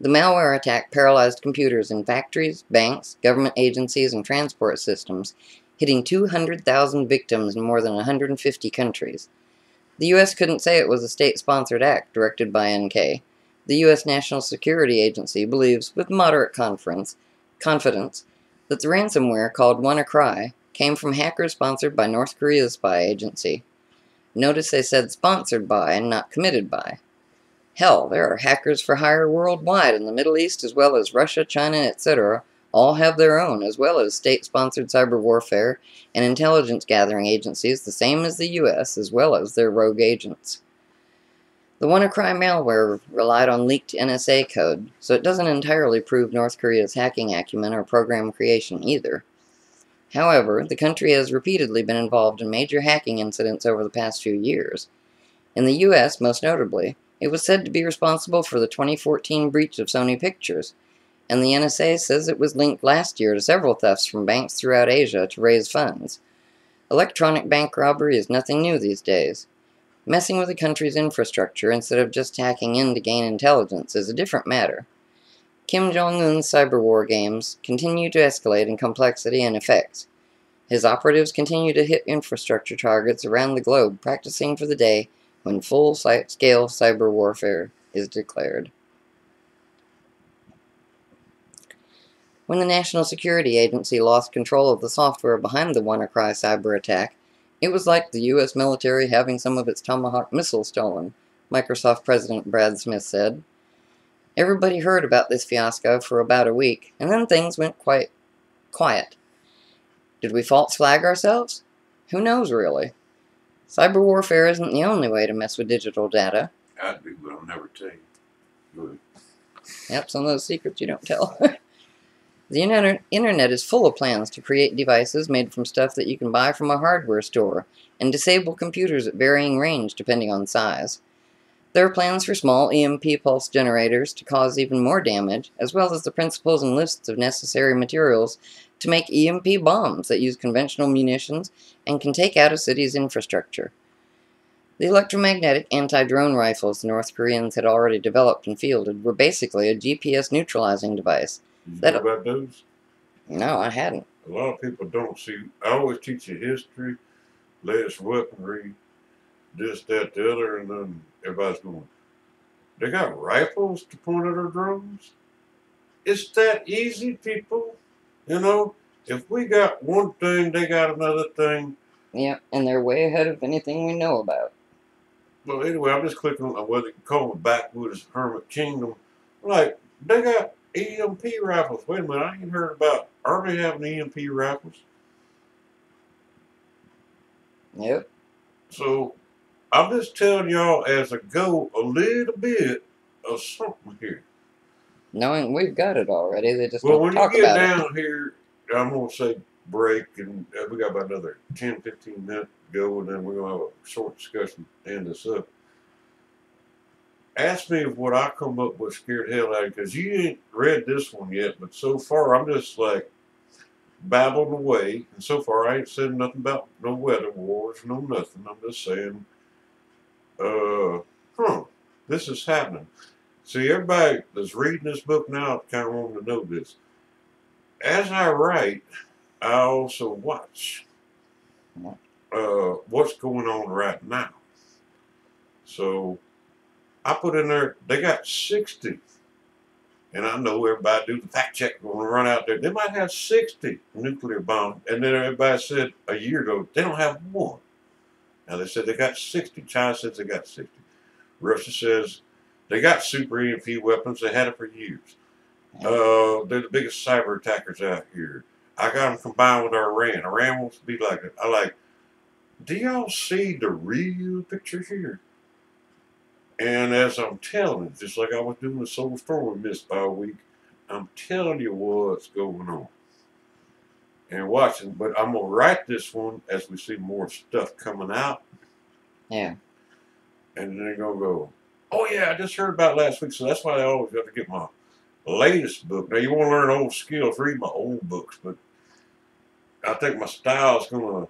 The malware attack paralyzed computers in factories, banks, government agencies, and transport systems, hitting 200,000 victims in more than 150 countries. The U.S. couldn't say it was a state-sponsored act directed by NK. The U.S. National Security Agency believes, with moderate confidence, confidence that the ransomware called WannaCry came from hackers sponsored by North Korea's spy agency. Notice they said sponsored by and not committed by. Hell, there are hackers for hire worldwide in the Middle East as well as Russia, China, etc., all have their own, as well as state-sponsored cyber warfare and intelligence gathering agencies, the same as the U.S., as well as their rogue agents. The WannaCry malware relied on leaked NSA code, so it doesn't entirely prove North Korea's hacking acumen or program creation either. However, the country has repeatedly been involved in major hacking incidents over the past few years. In the U.S., most notably, it was said to be responsible for the 2014 breach of Sony Pictures, and the NSA says it was linked last year to several thefts from banks throughout Asia to raise funds. Electronic bank robbery is nothing new these days. Messing with a country's infrastructure instead of just hacking in to gain intelligence is a different matter. Kim Jong-un's cyber war games continue to escalate in complexity and effects. His operatives continue to hit infrastructure targets around the globe, practicing for the day when full-scale cyber warfare is declared. When the National Security Agency lost control of the software behind the WannaCry cyber attack, it was like the U.S. military having some of its Tomahawk missiles stolen, Microsoft President Brad Smith said. Everybody heard about this fiasco for about a week, and then things went quite quiet. Did we false flag ourselves? Who knows, really? Cyber warfare isn't the only way to mess with digital data. I'd be, but I'll never tell you. Good. Yep, some of those secrets you don't tell. The internet is full of plans to create devices made from stuff that you can buy from a hardware store, and disable computers at varying range depending on size. There are plans for small EMP pulse generators to cause even more damage, as well as the principles and lists of necessary materials to make EMP bombs that use conventional munitions and can take out a city's infrastructure. The electromagnetic anti-drone rifles the North Koreans had already developed and fielded were basically a GPS neutralizing device, You That- know about those? No, I hadn't. A lot of people don't see. I always teach you history, latest weaponry, this, that, the other, and then everybody's going, they got rifles to point at our drones? It's that easy, people. You know, if we got one thing, they got another thing. Yeah, and they're way ahead of anything we know about. Well, anyway, I'm just clicking on whether you call it Backwoods Hermit Kingdom. Like, they got EMP rifles. Wait a minute, I ain't heard about, Army having EMP rifles? Yep. So, I'm just telling y'all as I go a little bit of something here. Knowing we've got it already, they just Well, when you get down here, I'm going to say break, and uh, we got about another 10, 15 minutes to go, and then we're going to have a short discussion to end this up. Ask me if what I come up with scared hell out of you, because you ain't read this one yet, but so far I'm just like babbling away, and so far I ain't said nothing about no weather wars, no nothing. I'm just saying, uh, huh, this is happening. See, everybody that's reading this book now kind of want to know this. As I write, I also watch uh, what's going on right now. So I put in there, they got 60. And I know everybody do the fact check going to run out there. They might have 60 nuclear bombs. And then everybody said a year ago, they don't have one. Now they said they got 60. China says they got 60. Russia says they got super EMP weapons. They had it for years. Uh, they're the biggest cyber attackers out here. I got them combined with Iran. Iran wants to be like it. I like, do y'all see the real picture here? And as I'm telling, just like I was doing the Soul Storm Mist by a week, I'm telling you what's going on. And watching, but I'm gonna write this one as we see more stuff coming out, Yeah. and then they're gonna go, Oh yeah, I just heard about last week, so that's why I always got to get my latest book. Now you want to learn old skills, read my old books, but I think my style's gonna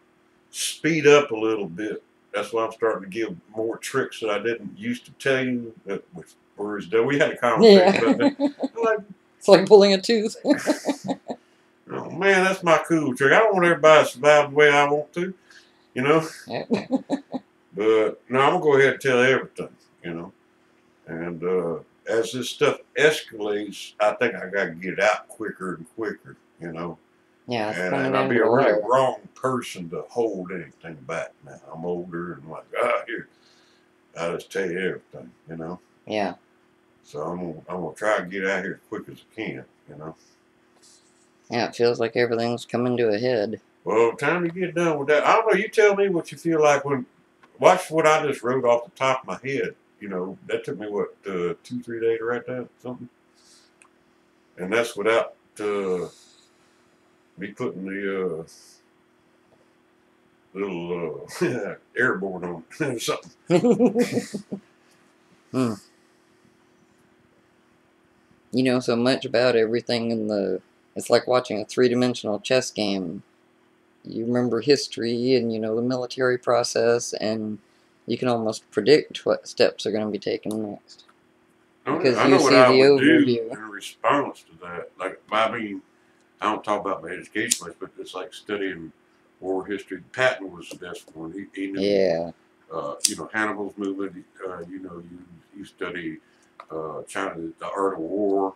speed up a little bit. That's why I'm starting to give more tricks that I didn't used to tell you. That which whereas we had a conversation about that. Yeah. Like, it's like pulling a tooth. oh man, that's my cool trick. I don't want everybody to survive the way I want to, you know. Yep. But no, I'm gonna go ahead and tell everything, you know. And uh, as this stuff escalates, I think I gotta get out quicker and quicker, you know. Yeah, And, and I'd be a really wrong person to hold anything back now. I'm older and like, ah, here, I just tell you everything, you know. Yeah. So I'm gonna, I'm gonna try to get out here as quick as I can, you know. Yeah, it feels like everything's coming to a head. Well, time to get done with that. I don't know. You tell me what you feel like when. Watch what I just wrote off the top of my head. You know, that took me what uh, two, three days to write that something, and that's without uh, me putting the uh, little uh, airborne on or something. hmm. You know so much about everything in the. It's like watching a three dimensional chess game. You remember history and you know the military process, and you can almost predict what steps are going to be taken next. Because I you know what see I the would do in response to that. Like, I mean, I don't talk about my education much, but it's like studying war history. Patton was the best one. He, he knew, Yeah. uh, you know, Hannibal's movement. Uh, you know, you you study uh, China, the art of war.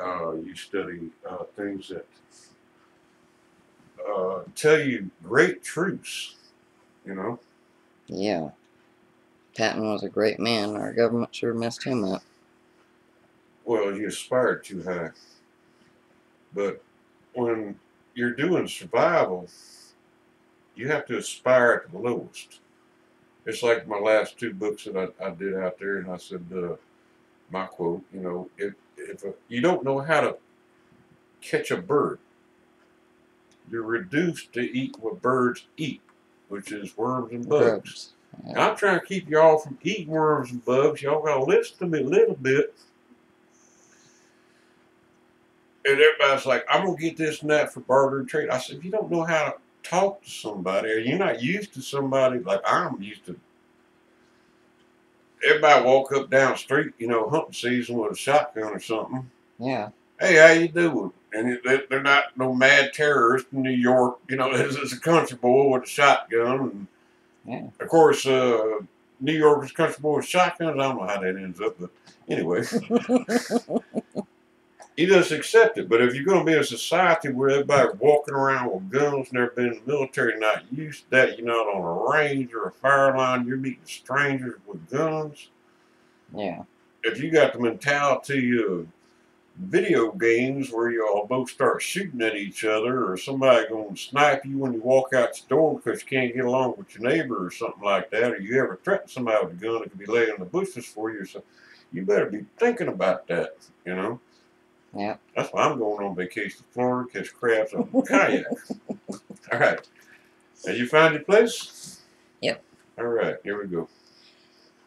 Uh, you study uh, things that uh, tell you great truths. You know. Yeah. Patton was a great man. Our government sure messed him up. well, you aspired too high. But when you're doing survival, you have to aspire to the lowest. It's like my last two books that I, I did out there, and I said, uh, my quote, you know, if, if a, you don't know how to catch a bird, you're reduced to eat what birds eat, which is worms and bugs. And I'm trying to keep y'all from eating worms and bugs. Y'all gotta listen to me a little bit. And everybody's like, I'm gonna get this and that for barter and trade. I said, if you don't know how to talk to somebody, or you're not used to somebody like I'm used to. Everybody walk up down the street, you know, hunting season with a shotgun or something. Yeah. Hey, how you doing? And it, they're not no mad terrorist in New York. You know, it's, it's a country boy with a shotgun. And Yeah. of course, uh, New York's country with shotguns. I don't know how that ends up, but anyway. you just accept it. But if you're going to be in a society where everybody's walking around with guns, never been in the military, not used to that, you're not on a range or a fire line, you're meeting strangers with guns. Yeah. If you got the mentality of video games where you all both start shooting at each other or somebody going to snipe you when you walk out the door because you can't get along with your neighbor or something like that, or you ever threaten somebody with a gun that could be laying in the bushes for you, so you better be thinking about that, you know. Yeah. That's why I'm going on vacation to Florida, catch crabs on a kayak. All right. Now you find your place? Yep. All right, here we go.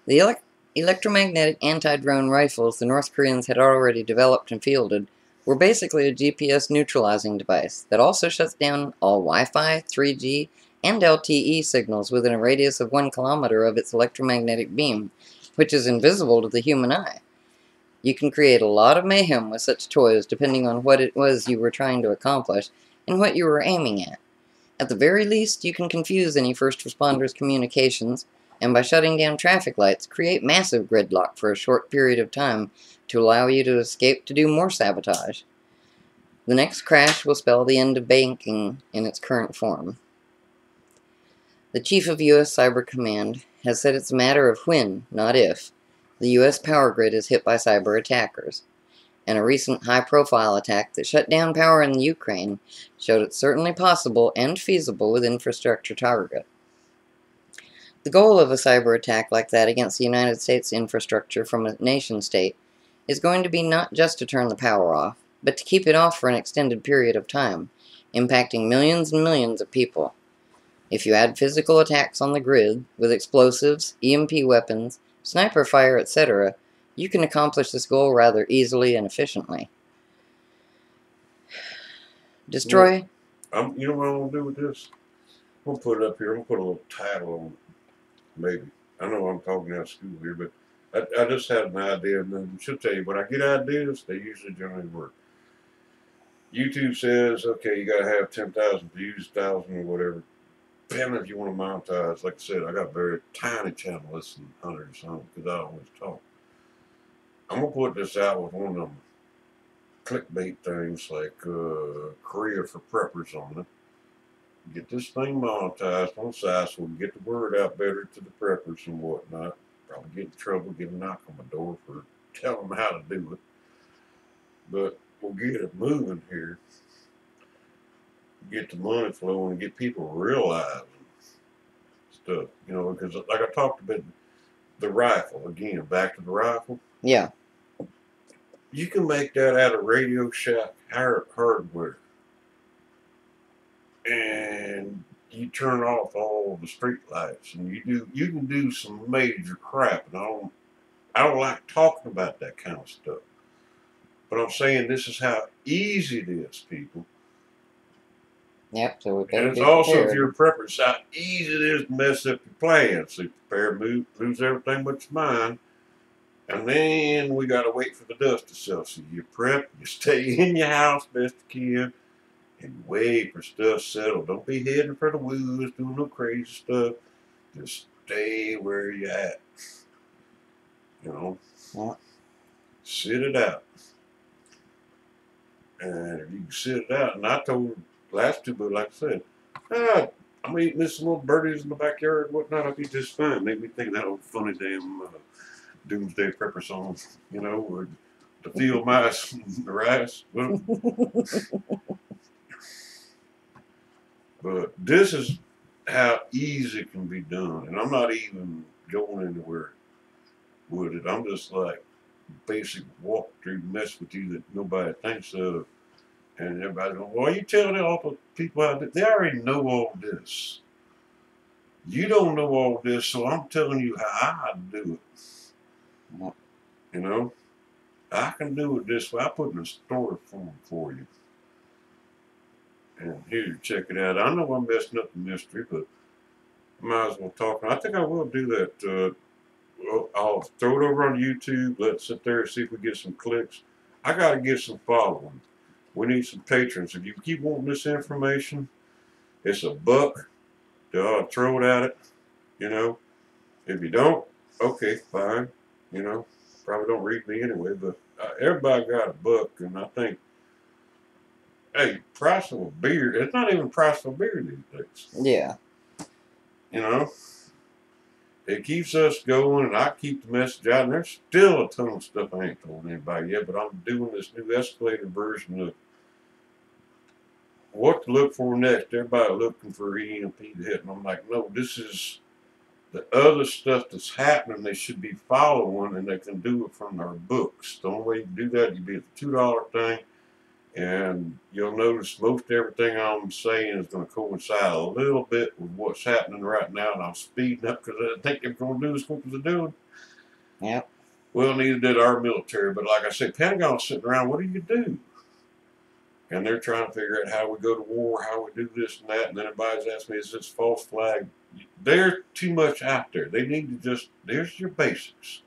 The elec electromagnetic anti-drone rifles the North Koreans had already developed and fielded were basically a GPS neutralizing device that also shuts down all Wi-Fi, 3G, and LTE signals within a radius of one kilometer of its electromagnetic beam, which is invisible to the human eye. You can create a lot of mayhem with such toys depending on what it was you were trying to accomplish and what you were aiming at. At the very least, you can confuse any first responders' communications, and by shutting down traffic lights, create massive gridlock for a short period of time to allow you to escape to do more sabotage. The next crash will spell the end of banking in its current form. The Chief of U.S. Cyber Command has said it's a matter of when, not if, the U.S. power grid is hit by cyber attackers. And a recent high-profile attack that shut down power in the Ukraine showed it's certainly possible and feasible with infrastructure target. The goal of a cyber attack like that against the United States infrastructure from a nation state is going to be not just to turn the power off, but to keep it off for an extended period of time, impacting millions and millions of people. If you add physical attacks on the grid, with explosives, EMP weapons, sniper fire, etc., you can accomplish this goal rather easily and efficiently. Destroy. I'm, you know what I'm gonna do with this? I'm gonna put it up here. I'm gonna put a little title on it. Maybe. I know I'm talking out of school here, but I, I just had an idea, and I should tell you when I get ideas, they usually generally work. YouTube says, okay, you gotta have 10,000 views, 1,000 or whatever. Damn if you want to monetize. Like I said, I got a very tiny channel, less than 100 or something, because I always talk. I'm gonna put this out with one of them clickbait things like uh, Korea for preppers on it. Get this thing monetized on side so we can get the word out better to the preppers and whatnot. Probably get in trouble, get a knock on my door for telling them how to do it. But we'll get it moving here. Get the money flowing and get people realizing stuff. You know, because like I talked about the rifle, again, back to the rifle Yeah. you can make that out of Radio Shack hardware. And you turn off all the street lights and you do you can do some major crap and I don't I don't like talking about that kind of stuff. But I'm saying this is how easy it is, people. Yep. So we And it's be also if prepared. you're a prepper, it's how easy it is to mess up your plans. So you prepare, move, lose everything but your mind. And then we gotta wait for the dust to settle. So you prep, you stay in your house best you can, and wait for stuff to settle. Don't be heading for the woods, doing no crazy stuff. Just stay where you at. You know? What? Sit it out. And if you can sit it out, and I told last two, but like I said, ah, I'm eating this little birdies in the backyard and whatnot. I'll be just fine. Make me think that old funny damn uh, Doomsday Prepper song, you know, or the field mice, the rice. But this is how easy it can be done, and I'm not even going anywhere with it. I'm just like basic walkthrough mess with you that nobody thinks of. And everybody goes, well, you telling all the people out there, they already know all this. You don't know all this, so I'm telling you how I do it. You know? I can do it this way. I put in a story form for you. And here, you check it out. I know I'm messing up the mystery, but I might as well talk. I think I will do that. Uh, I'll throw it over on YouTube. Let's sit there and see if we get some clicks. I got to get some following. We need some patrons. If you keep wanting this information, it's a buck. I'll throw it at it. You know, if you don't, okay, fine. You know, probably don't read me anyway, but uh, everybody got a book, and I think, hey, price of a beer, it's not even price of a beer these days. Yeah. You know? It keeps us going, and I keep the message out, and there's still a ton of stuff I ain't told anybody yet, but I'm doing this new escalator version of what to look for next. Everybody looking for EMP to hit, and I'm like, no, this is the other stuff that's happening. They should be following, and they can do it from their books. The only way you can do that, you be at the two dollar thing, and you'll notice most everything I'm saying is going to coincide a little bit with what's happening right now, and I'm speeding up because I think they're going to do as quick as they're doing. Yep. Well, neither did our military, but like I said, Pentagon's sitting around. What do you do? And they're trying to figure out how we go to war, how we do this and that, and then everybody's asking me, is this false flag? They're too much out there. They need to just, there's your basics,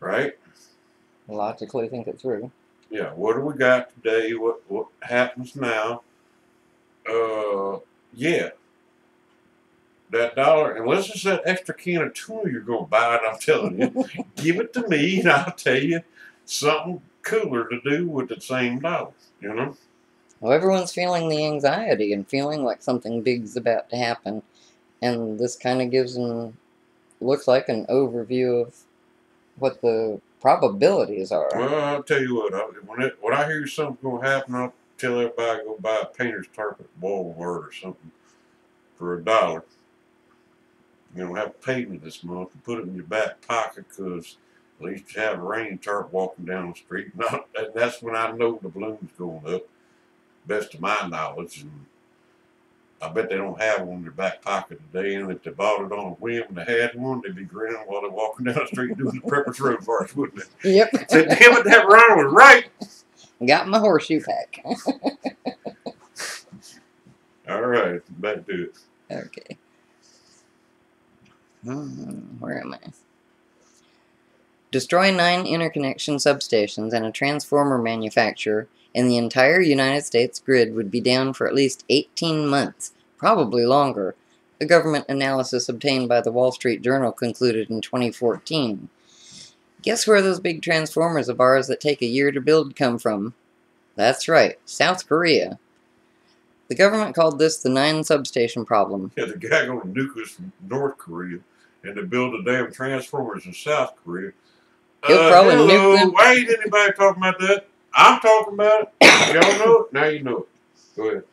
right? Logically think it through. Yeah, what do we got today? What what happens now? Uh, yeah. That dollar, unless it's that extra can of tuna you're going to buy, and I'm telling you, give it to me, and I'll tell you something cooler to do with the same dollar, you know? Well, everyone's feeling the anxiety and feeling like something big's about to happen. And this kind of gives them, looks like an overview of what the probabilities are. Well, I'll tell you what, I, when, it, when I hear something's going to happen, I'll tell everybody to go buy a painter's tarp at Walmart or something for a dollar. You know, have painted this month and put it in your back pocket because at least have a rain tarp walking down the street. Not, and that's when I know the balloon's going up, best of my knowledge. And I bet they don't have one in their back pocket today. And if they bought it on a whim and they had one, they'd be grinning while they're walking down the street doing the Preppers Road March, wouldn't they? Yep. Said, damn it, that Ron was right. Got my horseshoe pack. All right, back to it. okay. Hmm, where am I? Destroy nine interconnection substations and a transformer manufacturer, and the entire United States grid would be down for at least 18 months, probably longer, a government analysis obtained by the Wall Street Journal concluded in 2014. Guess where those big transformers of ours that take a year to build come from? That's right, South Korea. The government called this the nine substation problem. Yeah, the guy going to from North Korea and to build the damn transformers in South Korea. He'll uh, probably hello, nuke them. Why ain't anybody talking about that? I'm talking about it. Y'all know it? Now you know it. Go ahead.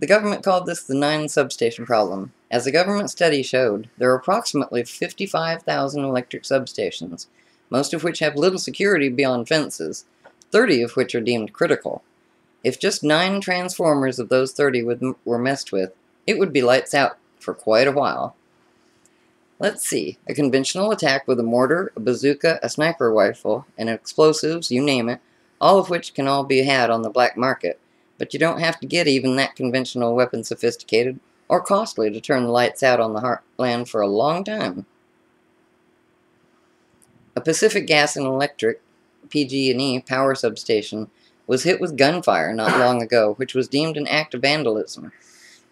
The government called this the nine substation problem. As a government study showed, there are approximately 55,000 electric substations, most of which have little security beyond fences, 30 of which are deemed critical. If just nine transformers of those 30 would, were messed with, it would be lights out for quite a while. Let's see. A conventional attack with a mortar, a bazooka, a sniper rifle, and explosives, you name it, all of which can all be had on the black market. But you don't have to get even that conventional weapon sophisticated or costly to turn the lights out on the heartland for a long time. A Pacific Gas and Electric PG&E power substation was hit with gunfire not long ago, which was deemed an act of vandalism.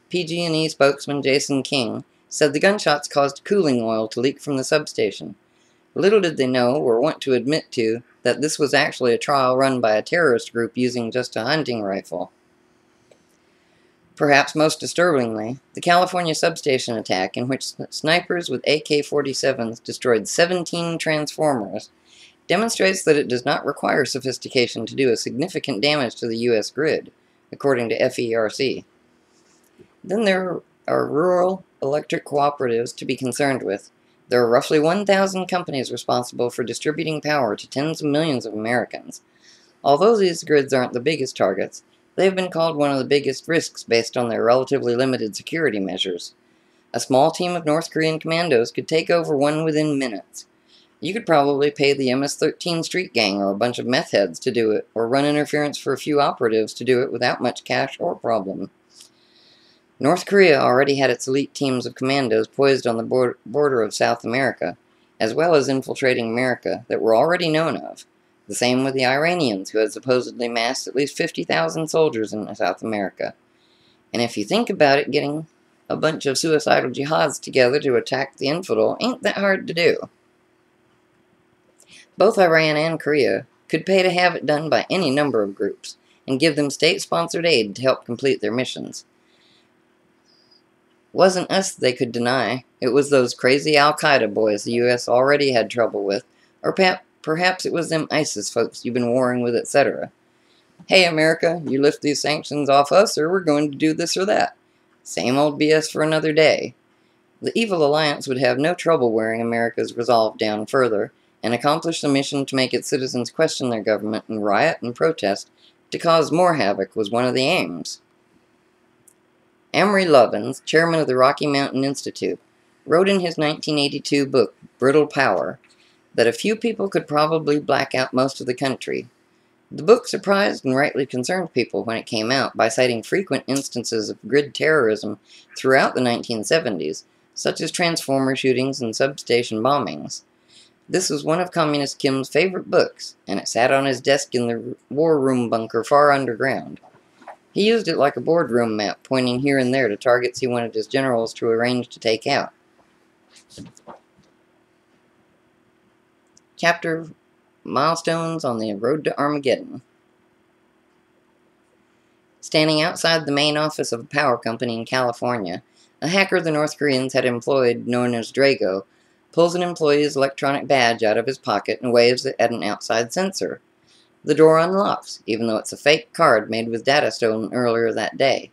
PG&E spokesman Jason King said the gunshots caused cooling oil to leak from the substation. Little did they know, or want to admit to, that this was actually a trial run by a terrorist group using just a hunting rifle. Perhaps most disturbingly, the California substation attack, in which snipers with AK 47s destroyed 17 transformers, demonstrates that it does not require sophistication to do a significant damage to the U.S. grid, according to FERC. Then there are rural electric cooperatives to be concerned with. There are roughly 1,000 companies responsible for distributing power to tens of millions of Americans. Although these grids aren't the biggest targets, they have been called one of the biggest risks based on their relatively limited security measures. A small team of North Korean commandos could take over one within minutes. You could probably pay the MS-13 street gang or a bunch of meth heads to do it, or run interference for a few operatives to do it without much cash or problem. North Korea already had its elite teams of commandos poised on the border of South America, as well as infiltrating America, that were already known of. The same with the Iranians, who had supposedly massed at least 50,000 soldiers in South America. And if you think about it, getting a bunch of suicidal jihads together to attack the infidel ain't that hard to do. Both Iran and Korea could pay to have it done by any number of groups and give them state sponsored aid to help complete their missions. Wasn't us they could deny, it was those crazy Al Qaeda boys the US already had trouble with, or perhaps it was them ISIS folks you've been warring with, etc. Hey, America, you lift these sanctions off us, or we're going to do this or that. Same old BS for another day. The evil alliance would have no trouble wearing America's resolve down further, and accomplish the mission to make its citizens question their government and riot and protest to cause more havoc was one of the aims. Amory Lovins, chairman of the Rocky Mountain Institute, wrote in his 1982 book, Brittle Power, that a few people could probably black out most of the country, the book surprised and rightly concerned people when it came out by citing frequent instances of grid terrorism throughout the 1970s, such as transformer shootings and substation bombings. This was one of Communist Kim's favorite books, and it sat on his desk in the war room bunker far underground. He used it like a boardroom map, pointing here and there to targets he wanted his generals to arrange to take out. Chapter Milestones on the Road to Armageddon. Standing outside the main office of a power company in California, a hacker the North Koreans had employed, known as Drago, pulls an employee's electronic badge out of his pocket and waves it at an outside sensor. The door unlocks, even though it's a fake card made with data stolen earlier that day.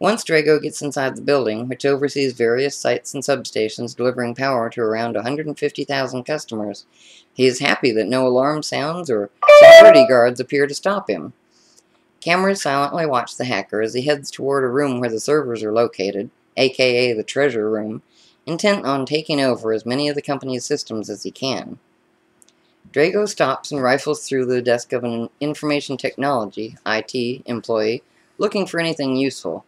Once Drago gets inside the building, which oversees various sites and substations delivering power to around 150,000 customers, he is happy that no alarm sounds or security guards appear to stop him. Cameras silently watch the hacker as he heads toward a room where the servers are located, aka the treasure room, intent on taking over as many of the company's systems as he can. Drago stops and rifles through the desk of an information technology, IT, employee, looking for anything useful.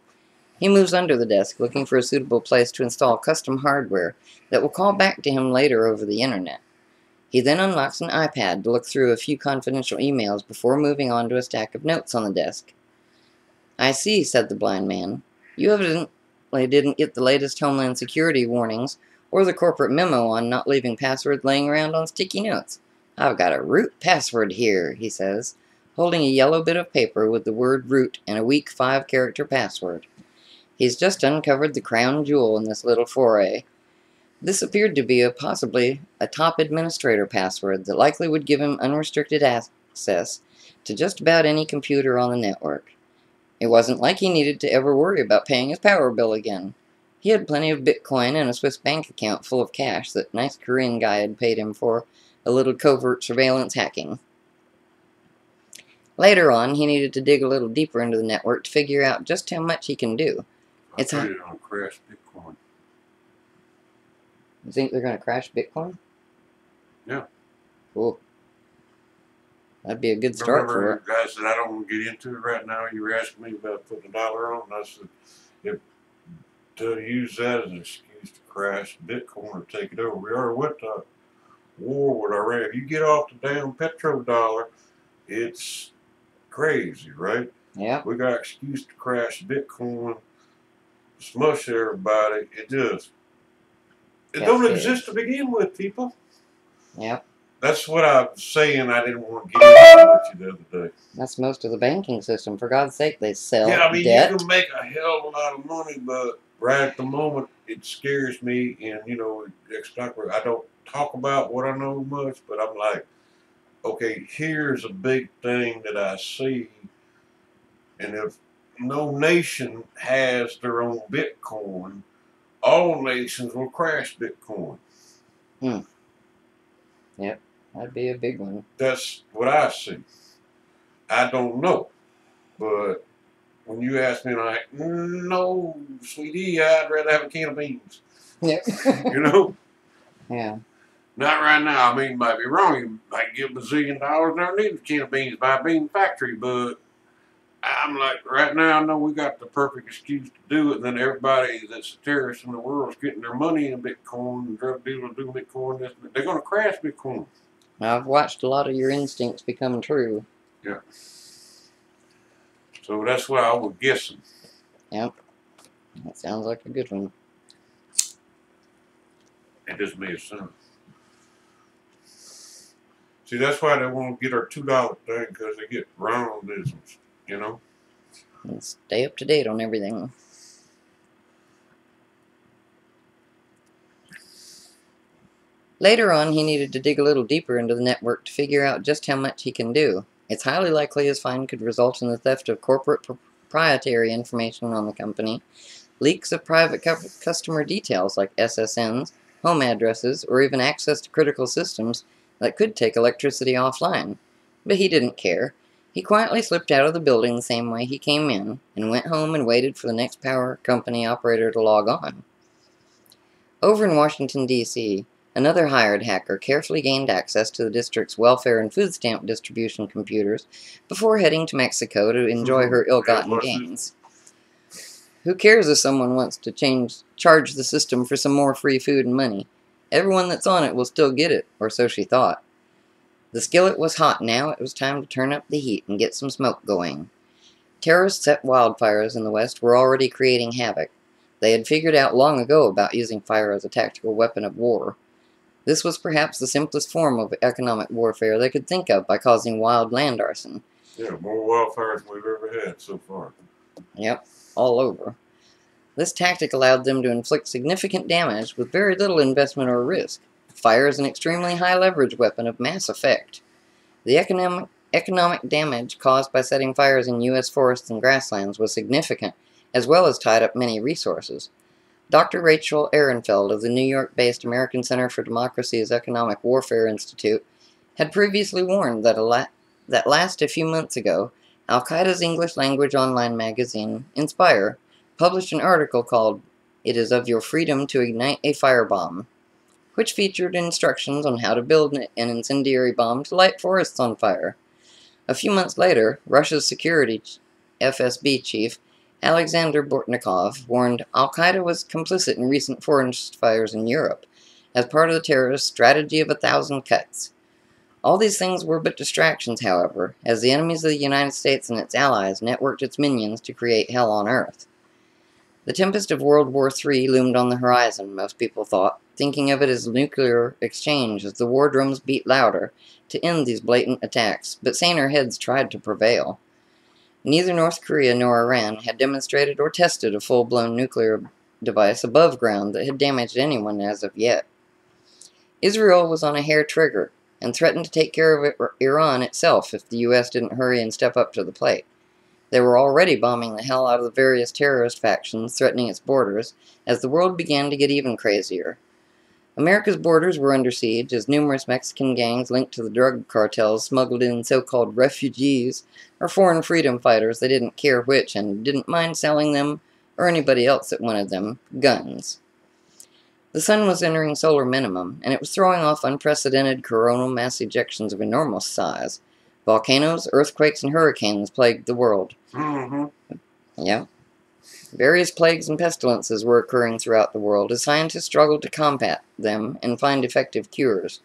He moves under the desk, looking for a suitable place to install custom hardware that will call back to him later over the internet. He then unlocks an iPad to look through a few confidential emails before moving on to a stack of notes on the desk. I see, said the blind man. You evidently didn't get the latest Homeland Security warnings or the corporate memo on not leaving passwords laying around on sticky notes. I've got a root password here, he says, holding a yellow bit of paper with the word root and a weak five-character password. He's just uncovered the crown jewel in this little foray, this appeared to be a possibly a top administrator password that likely would give him unrestricted access to just about any computer on the network. It wasn't like he needed to ever worry about paying his power bill again. He had plenty of Bitcoin and a Swiss bank account full of cash that nice Korean guy had paid him for a little covert surveillance hacking. Later on, he needed to dig a little deeper into the network to figure out just how much he can do. I it's a, on Crash Bitcoin. You think they're going to crash Bitcoin? Yeah. Cool. That'd be a good start Remember, for it. guys said I don't want to get into it right now. You were asking me about putting a dollar on. and I said, if to use that as an excuse to crash Bitcoin or take it over. We already went to war with Iran. If you get off the damn petrodollar, it's crazy, right? Yeah. We got excuse to crash Bitcoin, smush everybody. It just it don't exist to begin with, people. Yep. That's what I was saying. I didn't want to get into with you the other day. That's most of the banking system. For God's sake, they sell Yeah, I mean, debt. you can make a hell of a lot of money, but right at the moment, it scares me. And, you know, stock I don't talk about what I know much, but I'm like, okay, here's a big thing that I see. And if no nation has their own Bitcoin, all nations will crash Bitcoin. Hmm. Yep, that'd be a big one. That's what I see. I don't know, but when you ask me, I'm like, no, sweetie, I'd rather have a can of beans. Yeah. you know. Yeah. Not right now. I mean, you might be wrong. You might give a bazillion dollars, never need a can of beans buy a bean factory, but I'm like, right now, I know we got the perfect excuse to do it, and then everybody that's a terrorist in the world is getting their money in Bitcoin, and drug dealers do Bitcoin. This, they're going to crash Bitcoin. I've watched a lot of your instincts become true. Yeah. So that's why I was guessing. Yep. That sounds like a good one. It just made sense. See, that's why they won't get our two dollar thing because they get roundisms. You know. And stay up to date on everything. Later on, he needed to dig a little deeper into the network to figure out just how much he can do. It's highly likely his find could result in the theft of corporate proprietary information on the company, leaks of private cu customer details like SSNs, home addresses, or even access to critical systems that could take electricity offline. But he didn't care. He quietly slipped out of the building the same way he came in, and went home and waited for the next power company operator to log on. Over in Washington, D.C., Another hired hacker carefully gained access to the district's welfare and food stamp distribution computers before heading to Mexico to enjoy her mm-hmm. ill-gotten gains. Who cares if someone wants to change charge the system for some more free food and money? Everyone that's on it will still get it, or so she thought. The skillet was hot now, it was time to turn up the heat and get some smoke going. Terrorists set wildfires in the west were already creating havoc. They had figured out long ago about using fire as a tactical weapon of war. This was perhaps the simplest form of economic warfare they could think of by causing wild land arson. Yeah, more wildfires than we've ever had so far. Yep, all over. This tactic allowed them to inflict significant damage with very little investment or risk. Fire is an extremely high leverage weapon of mass effect. The economic, economic damage caused by setting fires in U.S. forests and grasslands was significant, as well as tied up many resources. Dr. Rachel Ehrenfeld of the New York-based American Center for Democracy's Economic Warfare Institute had previously warned that, la that last a few months ago, Al-Qaeda's English-language online magazine, Inspire, published an article called It is of Your Freedom to Ignite a Firebomb, which featured instructions on how to build an incendiary bomb to light forests on fire. A few months later, Russia's security FSB chief Alexander Bortnikov warned Al-Qaeda was complicit in recent forest fires in Europe, as part of the terrorist strategy of a thousand cuts. All these things were but distractions, however, as the enemies of the United States and its allies networked its minions to create hell on earth. The tempest of World War III loomed on the horizon, most people thought, thinking of it as a nuclear exchange as the war drums beat louder to end these blatant attacks, but saner heads tried to prevail. Neither North Korea nor Iran had demonstrated or tested a full-blown nuclear device above ground that had damaged anyone as of yet. Israel was on a hair trigger and threatened to take care of Iran itself if the U.S. didn't hurry and step up to the plate. They were already bombing the hell out of the various terrorist factions threatening its borders as the world began to get even crazier. America's borders were under siege as numerous Mexican gangs linked to the drug cartels smuggled in so-called refugees or foreign freedom fighters they didn't care which and didn't mind selling them, or anybody else that wanted them, guns. The sun was entering solar minimum, and it was throwing off unprecedented coronal mass ejections of enormous size. Volcanoes, earthquakes, and hurricanes plagued the world. Mm-hmm. Yeah. Various plagues and pestilences were occurring throughout the world as scientists struggled to combat them and find effective cures.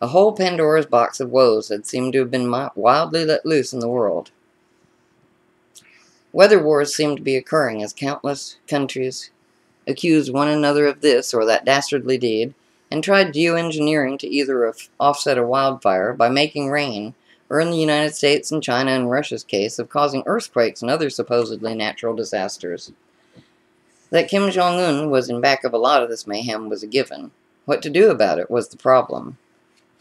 A whole Pandora's box of woes had seemed to have been wildly let loose in the world. Weather wars seemed to be occurring as countless countries accused one another of this or that dastardly deed, and tried geoengineering to either offset a wildfire by making rain, or in the United States and China and Russia's case of causing earthquakes and other supposedly natural disasters. That Kim Jong-un was in back of a lot of this mayhem was a given. What to do about it was the problem.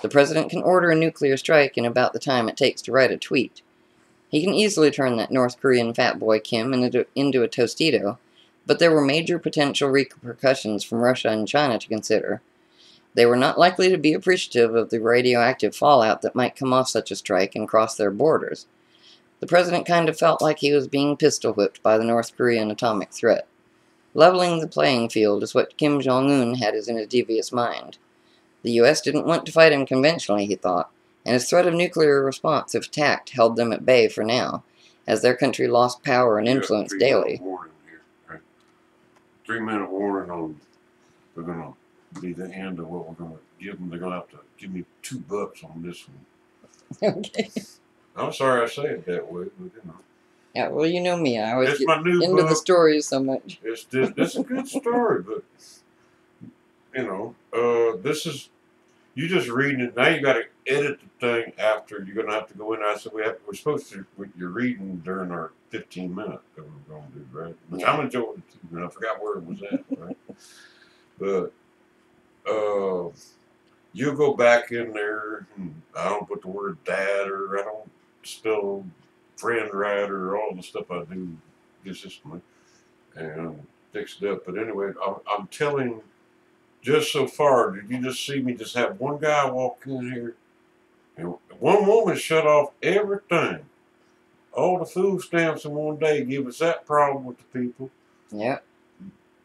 The president can order a nuclear strike in about the time it takes to write a tweet. He can easily turn that North Korean fat boy Kim into, into a Tostito, but there were major potential repercussions from Russia and China to consider. They were not likely to be appreciative of the radioactive fallout that might come off such a strike and cross their borders. The president kind of felt like he was being pistol whipped by the North Korean atomic threat. Leveling the playing field is what Kim Jong-un had in his devious mind. The U.S. didn't want to fight him conventionally, he thought, and his threat of nuclear response if attacked held them at bay for now, as their country lost power and influence daily. warning here Three minute warning on um, we're gonna be the end of what we're going to give them. They're going to have to give me two bucks on this one. okay. I'm sorry I say it that way, but you know. Yeah, well, you know me. I always it's get into book. the stories so much. It's just, it's a good story, but you know, uh, this is You just reading it now. You got to edit the thing after. You're gonna have to go in. I said we have. We're supposed to. You're reading during our 15 minutes that we're gonna do, right? Which I'm enjoying it too. And I forgot where it was at, right? but uh, you go back in there. And I don't put the word dad or I don't spell friend right or all the stuff I do consistently and fix it up. But anyway, I'm, I'm telling just so far, did you just see me just have one guy walk in here and one woman shut off everything? All the food stamps in one day give us that problem with the people. Yep.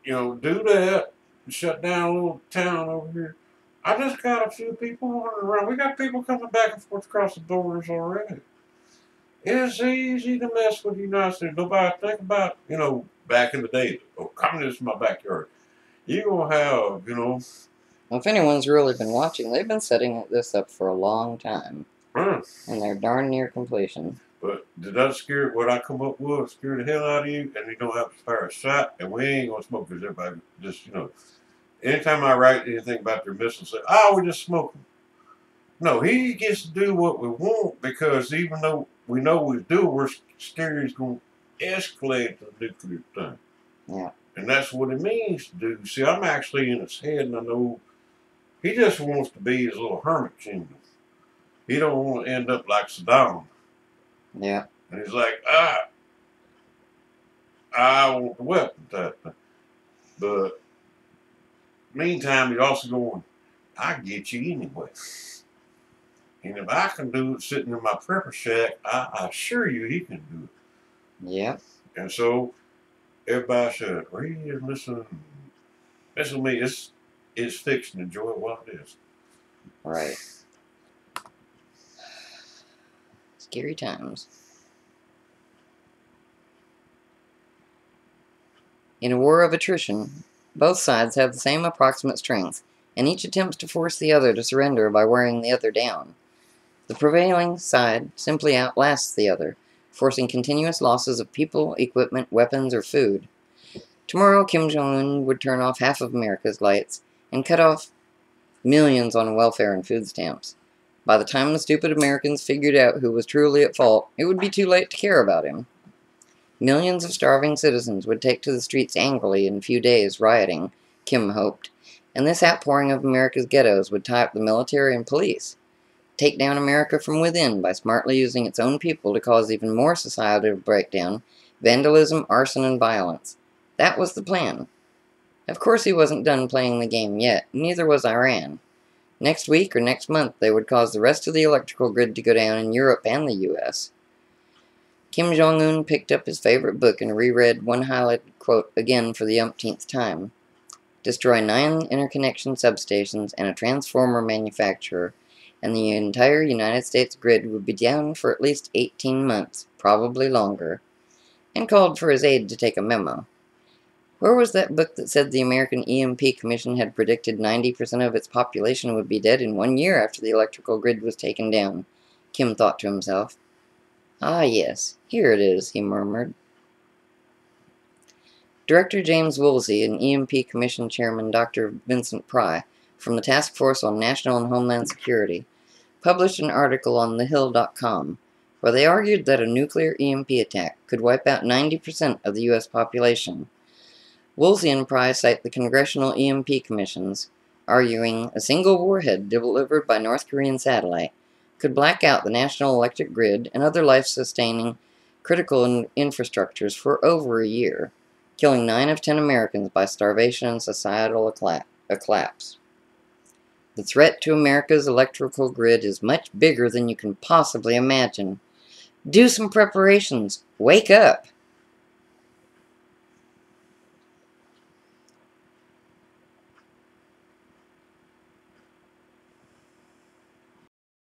You know, do that and shut down a little town over here. I just got a few people wandering around. We got people coming back and forth across the borders already. It's easy to mess with the United States. Nobody think about, you know, back in the day, oh, communism in my backyard. You're going to have, you know, Well, if anyone's really been watching, they've been setting this up for a long time, uh, and they're darn near completion. But did that scare what I come up with? Scare the hell out of you, and you don't have to fire a shot, and we ain't gonna smoke because everybody just you know. Anytime I write anything about their missiles, say, "Oh, we're just smoking." No, he gets to do what we want because even though we know we do, we're scared he's escalate to the nuclear thing. Yeah. And that's what it means to do. See, I'm actually in his head, and I know he just wants to be his little hermit kingdom. He don't want to end up like Saddam. Yeah. And he's like, ah, I want the weapon type thing. But meantime, he's also going, I get you anyway. And if I can do it sitting in my prepper shack, I, assure you he can do it. Yep. And so everybody said, read and listen. Listen to me, it's, it's fiction. Enjoy it while it is. Right. Scary times. In a war of attrition, both sides have the same approximate strength, and each attempts to force the other to surrender by wearing the other down. The prevailing side simply outlasts the other, forcing continuous losses of people, equipment, weapons, or food. Tomorrow, Kim Jong un would turn off half of America's lights and cut off millions on welfare and food stamps. By the time the stupid Americans figured out who was truly at fault, it would be too late to care about him. Millions of starving citizens would take to the streets angrily in a few days, rioting, Kim hoped, and this outpouring of America's ghettos would tie up the military and police, take down America from within by smartly using its own people to cause even more societal breakdown, vandalism, arson, and violence. That was the plan. Of course he wasn't done playing the game yet, neither was Iran. Next week or next month they would cause the rest of the electrical grid to go down in Europe and the US. Kim Jong un picked up his favorite book and reread one highlighted quote again for the umpteenth time. Destroy nine interconnection substations and a transformer manufacturer, and the entire United States grid would be down for at least 18 months, probably longer, and called for his aide to take a memo. Where was that book that said the American EMP Commission had predicted 90% of its population would be dead in one year after the electrical grid was taken down? Kim thought to himself. Ah, yes, here it is, he murmured. Director James Woolsey and EMP Commission Chairman Dr. Vincent Pry, from the Task Force on National and Homeland Security, published an article on TheHill.com where they argued that a nuclear EMP attack could wipe out 90% of the U.S. population. Woolsey and Pry cite the Congressional EMP Commissions, arguing a single warhead delivered by North Korean satellite could black out the national electric grid and other life-sustaining critical in- infrastructures for over a year, killing 9 of 10 Americans by starvation and societal collapse. The threat to America's electrical grid is much bigger than you can possibly imagine. Do some preparations. Wake up!